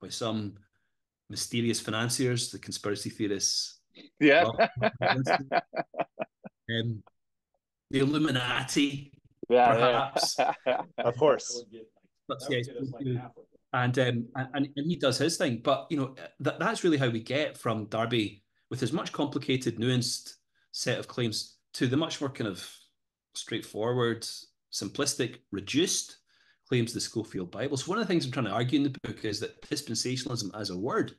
by some mysterious financiers, the conspiracy theorists. Yeah. um, the Illuminati yeah, perhaps. Yeah. of course. But, yeah, and, um, and and he does his thing. But you know that that's really how we get from Darby with his much complicated, nuanced set of claims to the much more kind of straightforward, simplistic, reduced claims of the Scofield Bible. So one of the things I'm trying to argue in the book is that dispensationalism as a word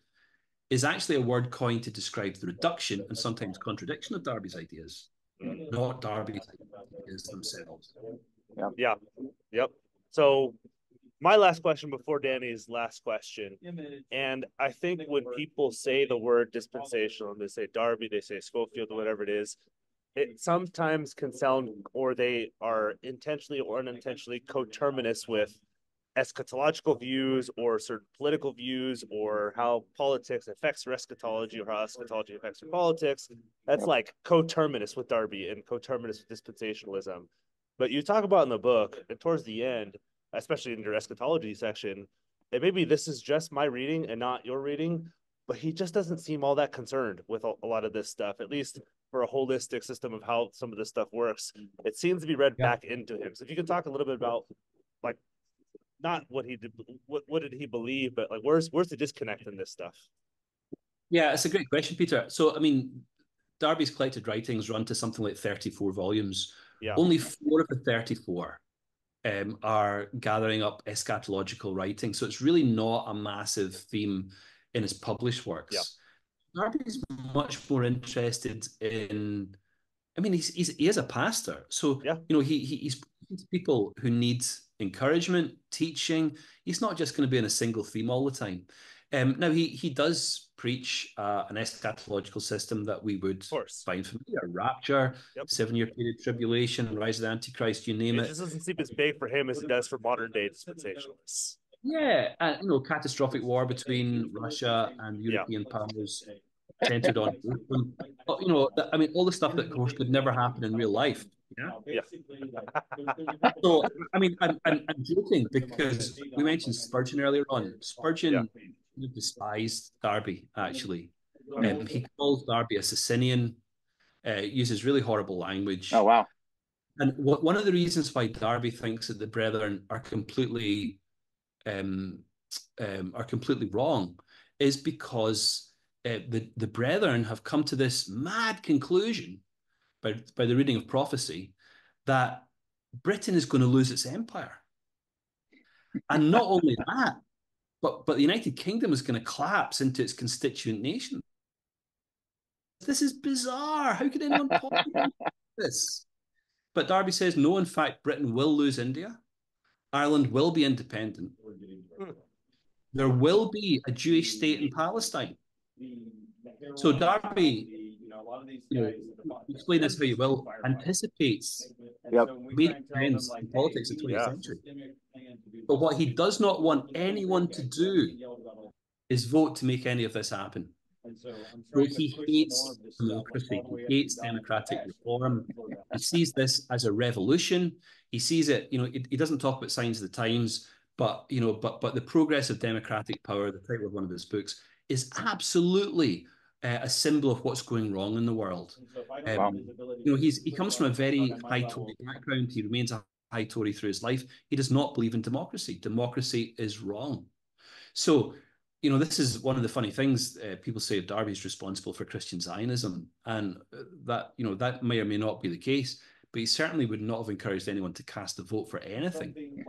is actually a word coined to describe the reduction and sometimes contradiction of Darby's ideas Mm-hmm. not Darby is themselves. Yeah. Yeah. Yep. So my last question before Danny's last question. And I think when people say the word dispensational, they say Darby, they say Scofield, whatever it is, it sometimes can sound or they are intentionally or unintentionally coterminous with eschatological views or certain political views or how politics affects your eschatology or how eschatology affects your politics. That's like coterminous with Darby and coterminous with dispensationalism. But you talk about in the book, and towards the end, especially in your eschatology section, and maybe this is just my reading and not your reading, but he just doesn't seem all that concerned with a, a lot of this stuff, at least for a holistic system of how some of this stuff works. It seems to be read yeah. back into him. So if you can talk a little bit about like not what he did, what what did he believe, but like where's where's the disconnect in this stuff? Yeah, it's a great question, Peter. So I mean, Darby's collected writings run to something like 34 volumes. Yeah. Only four of the 34 um, are gathering up eschatological writing. So it's really not a massive theme in his published works. Yeah. Darby's much more interested in. I mean, he's, he's he is a pastor, so yeah. you know he, he he's people who need encouragement, teaching. He's not just going to be in a single theme all the time. Um, now he he does preach uh, an eschatological system that we would find familiar: rapture, yep. seven-year period tribulation, rise of the Antichrist. You name it. It just doesn't seem as big for him as it does for modern day dispensationalists. Yeah, and you know, catastrophic war between Russia and European yeah. powers centered on you know, I mean, all the stuff that, of course, could never happen in real life. Yeah. yeah. so, I mean, I'm, I'm, I'm, joking because we mentioned Spurgeon earlier on. Spurgeon yeah. despised Darby, actually. Um, he calls Darby a Socinian, uh, uses really horrible language. Oh, wow. And w- one of the reasons why Darby thinks that the brethren are completely um, um, are completely wrong is because uh, the, the brethren have come to this mad conclusion by, by the reading of prophecy that Britain is going to lose its empire. And not only that, but, but the United Kingdom is going to collapse into its constituent nation. This is bizarre. How could anyone possibly this? But Darby says, no, in fact, Britain will lose India. Ireland will be independent. There will be a Jewish state in Palestine. So Darby, you know, explain this how you will, anticipates yep. major trends in politics of the 20th yeah. century. But what he does not want anyone to do is vote to make any of this happen. So he hates democracy. He hates democratic reform. He sees this as a revolution. He sees it, you know, he, he doesn't talk about signs of the times, but you know, but but the progress of democratic power, the title of one of his books, is absolutely uh, a symbol of what's going wrong in the world. Um, you know, he's he comes from a very high Tory background. He remains a high Tory through his life. He does not believe in democracy. Democracy is wrong. So you know, this is one of the funny things. Uh, people say Darby is responsible for Christian Zionism, and uh, that you know that may or may not be the case. But he certainly would not have encouraged anyone to cast a vote for anything.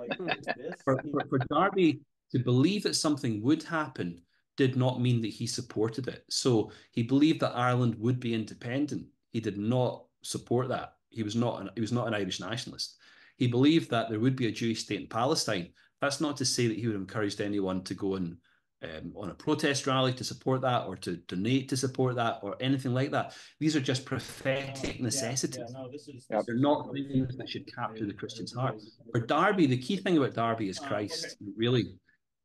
for, for, for Darby to believe that something would happen did not mean that he supported it. So he believed that Ireland would be independent. He did not support that. He was not an, he was not an Irish nationalist. He believed that there would be a Jewish state in Palestine. That's not to say that he would have encouraged anyone to go and um, on a protest rally to support that or to donate to support that or anything like that. These are just prophetic necessities. Yeah, yeah, no, this is, this They're not things that should capture the Christian's heart. For Darby, the key thing about Darby is Christ, really.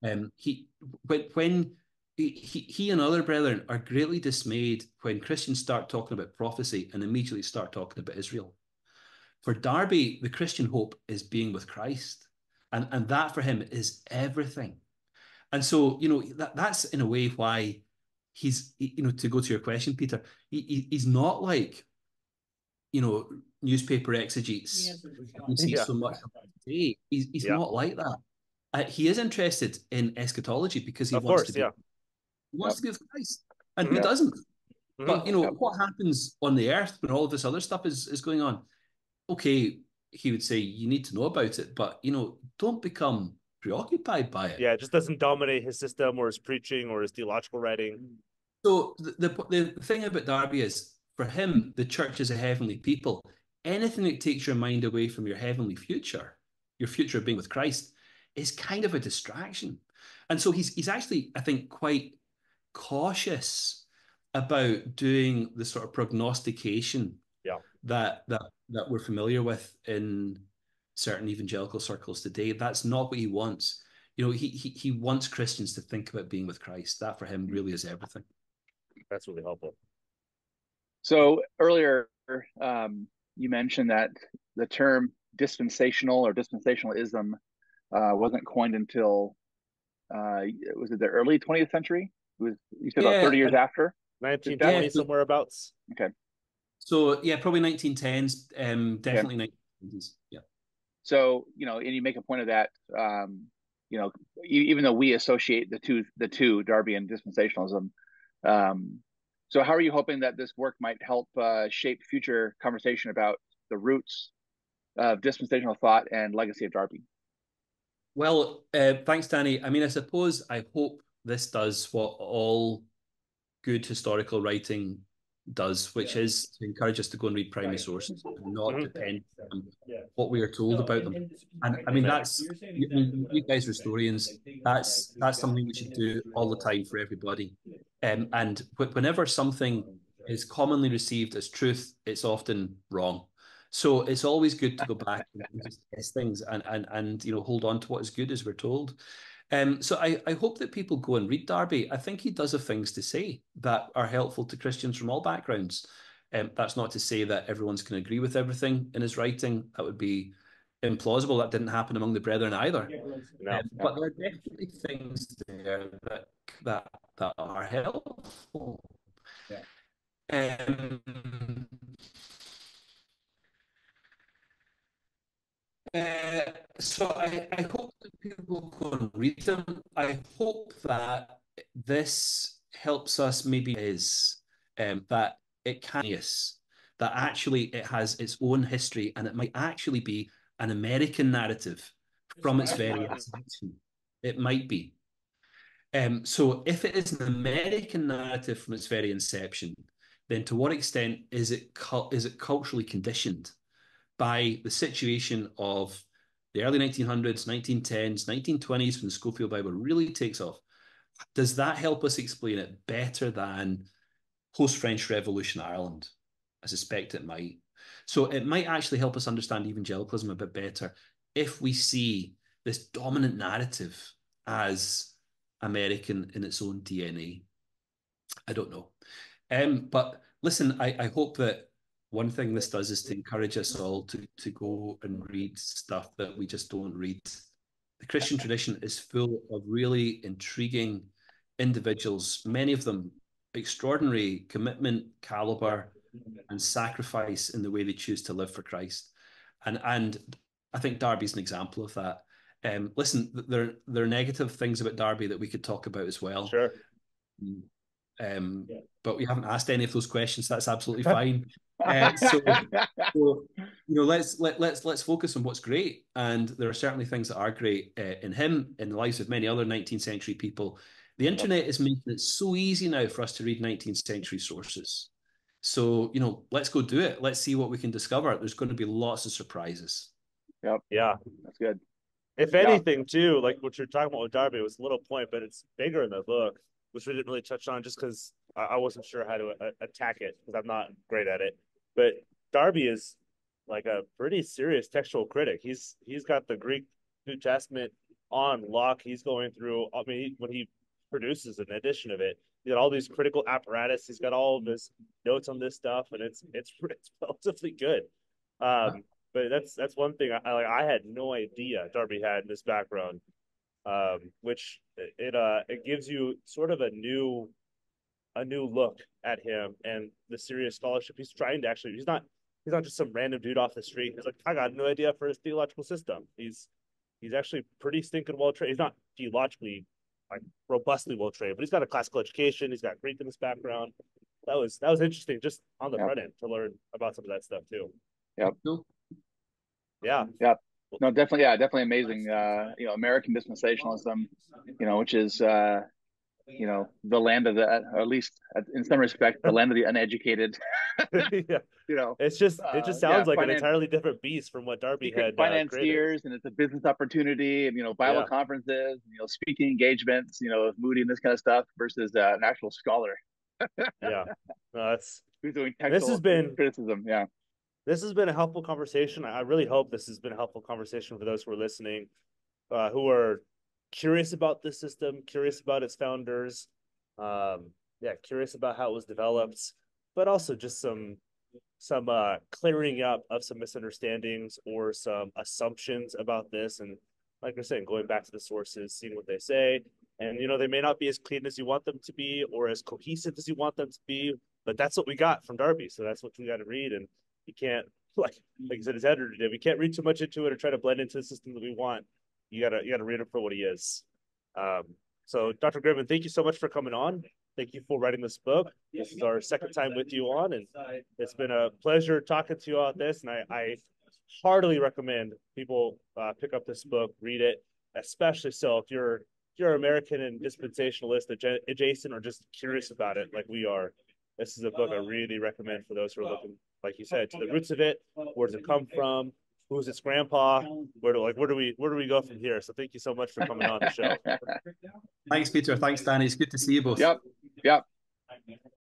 Um, he when, when he, he and other brethren are greatly dismayed when Christians start talking about prophecy and immediately start talking about Israel. For Darby, the Christian hope is being with Christ. And, and that for him is everything. And so, you know, that, that's in a way why he's, you know, to go to your question, Peter, he, he's not like, you know, newspaper exegetes. You see yeah. so much today. He's, he's yeah. not like that. Uh, he is interested in eschatology because he of wants course, to be, yeah. He wants yep. to be with Christ, and who doesn't? Mm-hmm. But you know yep. what happens on the earth when all of this other stuff is is going on? Okay, he would say you need to know about it, but you know, don't become preoccupied by it. Yeah, it just doesn't dominate his system or his preaching or his theological writing. So the, the, the thing about Darby is, for him, the church is a heavenly people. Anything that takes your mind away from your heavenly future, your future of being with Christ, is kind of a distraction. And so he's he's actually, I think, quite cautious about doing the sort of prognostication yeah. that that that we're familiar with in certain evangelical circles today. That's not what he wants. You know, he, he he wants Christians to think about being with Christ. That for him really is everything. That's really helpful. So earlier, um, you mentioned that the term dispensational or dispensationalism uh, wasn't coined until uh, was it the early 20th century? It was you said yeah, about 30 years after? 1920 somewhere abouts. Okay. So yeah, probably 1910s, um, definitely okay. 1920s. Yeah. So you know, and you make a point of that. Um, you know, even though we associate the two, the two, Darby and dispensationalism. Um, so, how are you hoping that this work might help uh, shape future conversation about the roots of dispensational thought and legacy of Darby? Well, uh, thanks, Danny. I mean, I suppose I hope this does what all good historical writing does, which yeah. is to encourage us to go and read primary sources and not mm-hmm. depend on yeah. what we are told no, about them. And I mean, that's you, you guys are historians. That's that's something we should do all the time for everybody. Um, and whenever something is commonly received as truth, it's often wrong. So it's always good to go back and test things and and and you know hold on to what is good as we're told. Um, so I, I hope that people go and read Darby. I think he does have things to say that are helpful to Christians from all backgrounds. Um, that's not to say that everyone's going to agree with everything in his writing. That would be implausible. That didn't happen among the brethren either. No. Um, but there are definitely things there that that that are helpful. Yeah. Um, Uh, so I, I hope that people go and read them. I hope that this helps us maybe is um, that it can yes, that actually it has its own history and it might actually be an American narrative from its very inception. It might be. Um, so if it is an American narrative from its very inception, then to what extent is it is it culturally conditioned? By the situation of the early 1900s, 1910s, 1920s, when the Scofield Bible really takes off. Does that help us explain it better than post French Revolution Ireland? I suspect it might. So it might actually help us understand evangelicalism a bit better if we see this dominant narrative as American in its own DNA. I don't know. Um, but listen, I, I hope that one thing this does is to encourage us all to, to go and read stuff that we just don't read. The Christian tradition is full of really intriguing individuals, many of them extraordinary commitment, caliber, and sacrifice in the way they choose to live for Christ. And and I think Darby's an example of that. Um, listen, there there are negative things about Darby that we could talk about as well. Sure. Um, yeah. but we haven't asked any of those questions. That's absolutely fine. Uh, so, so, you know, let's let let's let's focus on what's great, and there are certainly things that are great uh, in him, in the lives of many other 19th century people. The internet is making it so easy now for us to read 19th century sources. So, you know, let's go do it. Let's see what we can discover. There's going to be lots of surprises. Yep. Yeah. That's good. If anything, too, like what you're talking about with Darby, it was a little point, but it's bigger in the book, which we didn't really touch on just because I wasn't sure how to uh, attack it because I'm not great at it. But Darby is like a pretty serious textual critic. He's he's got the Greek New Testament on lock. He's going through. I mean, he, when he produces an edition of it, he got all these critical apparatus. He's got all of his notes on this stuff, and it's it's it's relatively good. Um, but that's that's one thing I like. I had no idea Darby had this background, um, which it uh it gives you sort of a new a new look at him and the serious scholarship he's trying to actually he's not he's not just some random dude off the street. He's like i got no idea for his theological system. He's he's actually pretty stinking well trained. He's not theologically like robustly well trained but he's got a classical education. He's got greek in his background. That was that was interesting just on the yep. front end to learn about some of that stuff too. Yeah yeah. Yep no definitely yeah definitely amazing uh you know american dispensationalism you know which is uh you know the land of the or at least in some respect the land of the uneducated. Yeah. You know it's just it just sounds uh, yeah, like finance, an entirely different beast from what darby had uh, financiers and it's a business opportunity and you know bible yeah. conferences you know speaking engagements you know moody and this kind of stuff versus uh, an actual scholar. Yeah. No, that's who's doing this has been criticism yeah this has been a helpful conversation i really hope this has been a helpful conversation for those who are listening uh, who are curious about the system, curious about its founders, um, yeah, curious about how it was developed, but also just some some uh, clearing up of some misunderstandings or some assumptions about this. And like I said, going back to the sources, seeing what they say. And, you know, they may not be as clean as you want them to be or as cohesive as you want them to be, but that's what we got from Darby. So that's what we got to read. And you can't, like, like I said, editor did, we can't read too much into it or try to blend into the system that we want. You gotta, you gotta read him for what he is. Um, so Dr. Gribben, thank you so much for coming on. Thank you for writing this book. This is our second time with you on, and it's been a pleasure talking to you about this. And I, I heartily recommend people uh, pick up this book, read it, especially so if you're you're American and dispensationalist adjacent or just curious about it, like we are. This is a book I really recommend for those who are looking, like you said, to the roots of it. Where does it come from? Who's its grandpa? Where do like where do we where do we go from here? So thank you so much for coming on the show. Thanks, Peter. Thanks, Danny. It's good to see you both. Yep. Yep.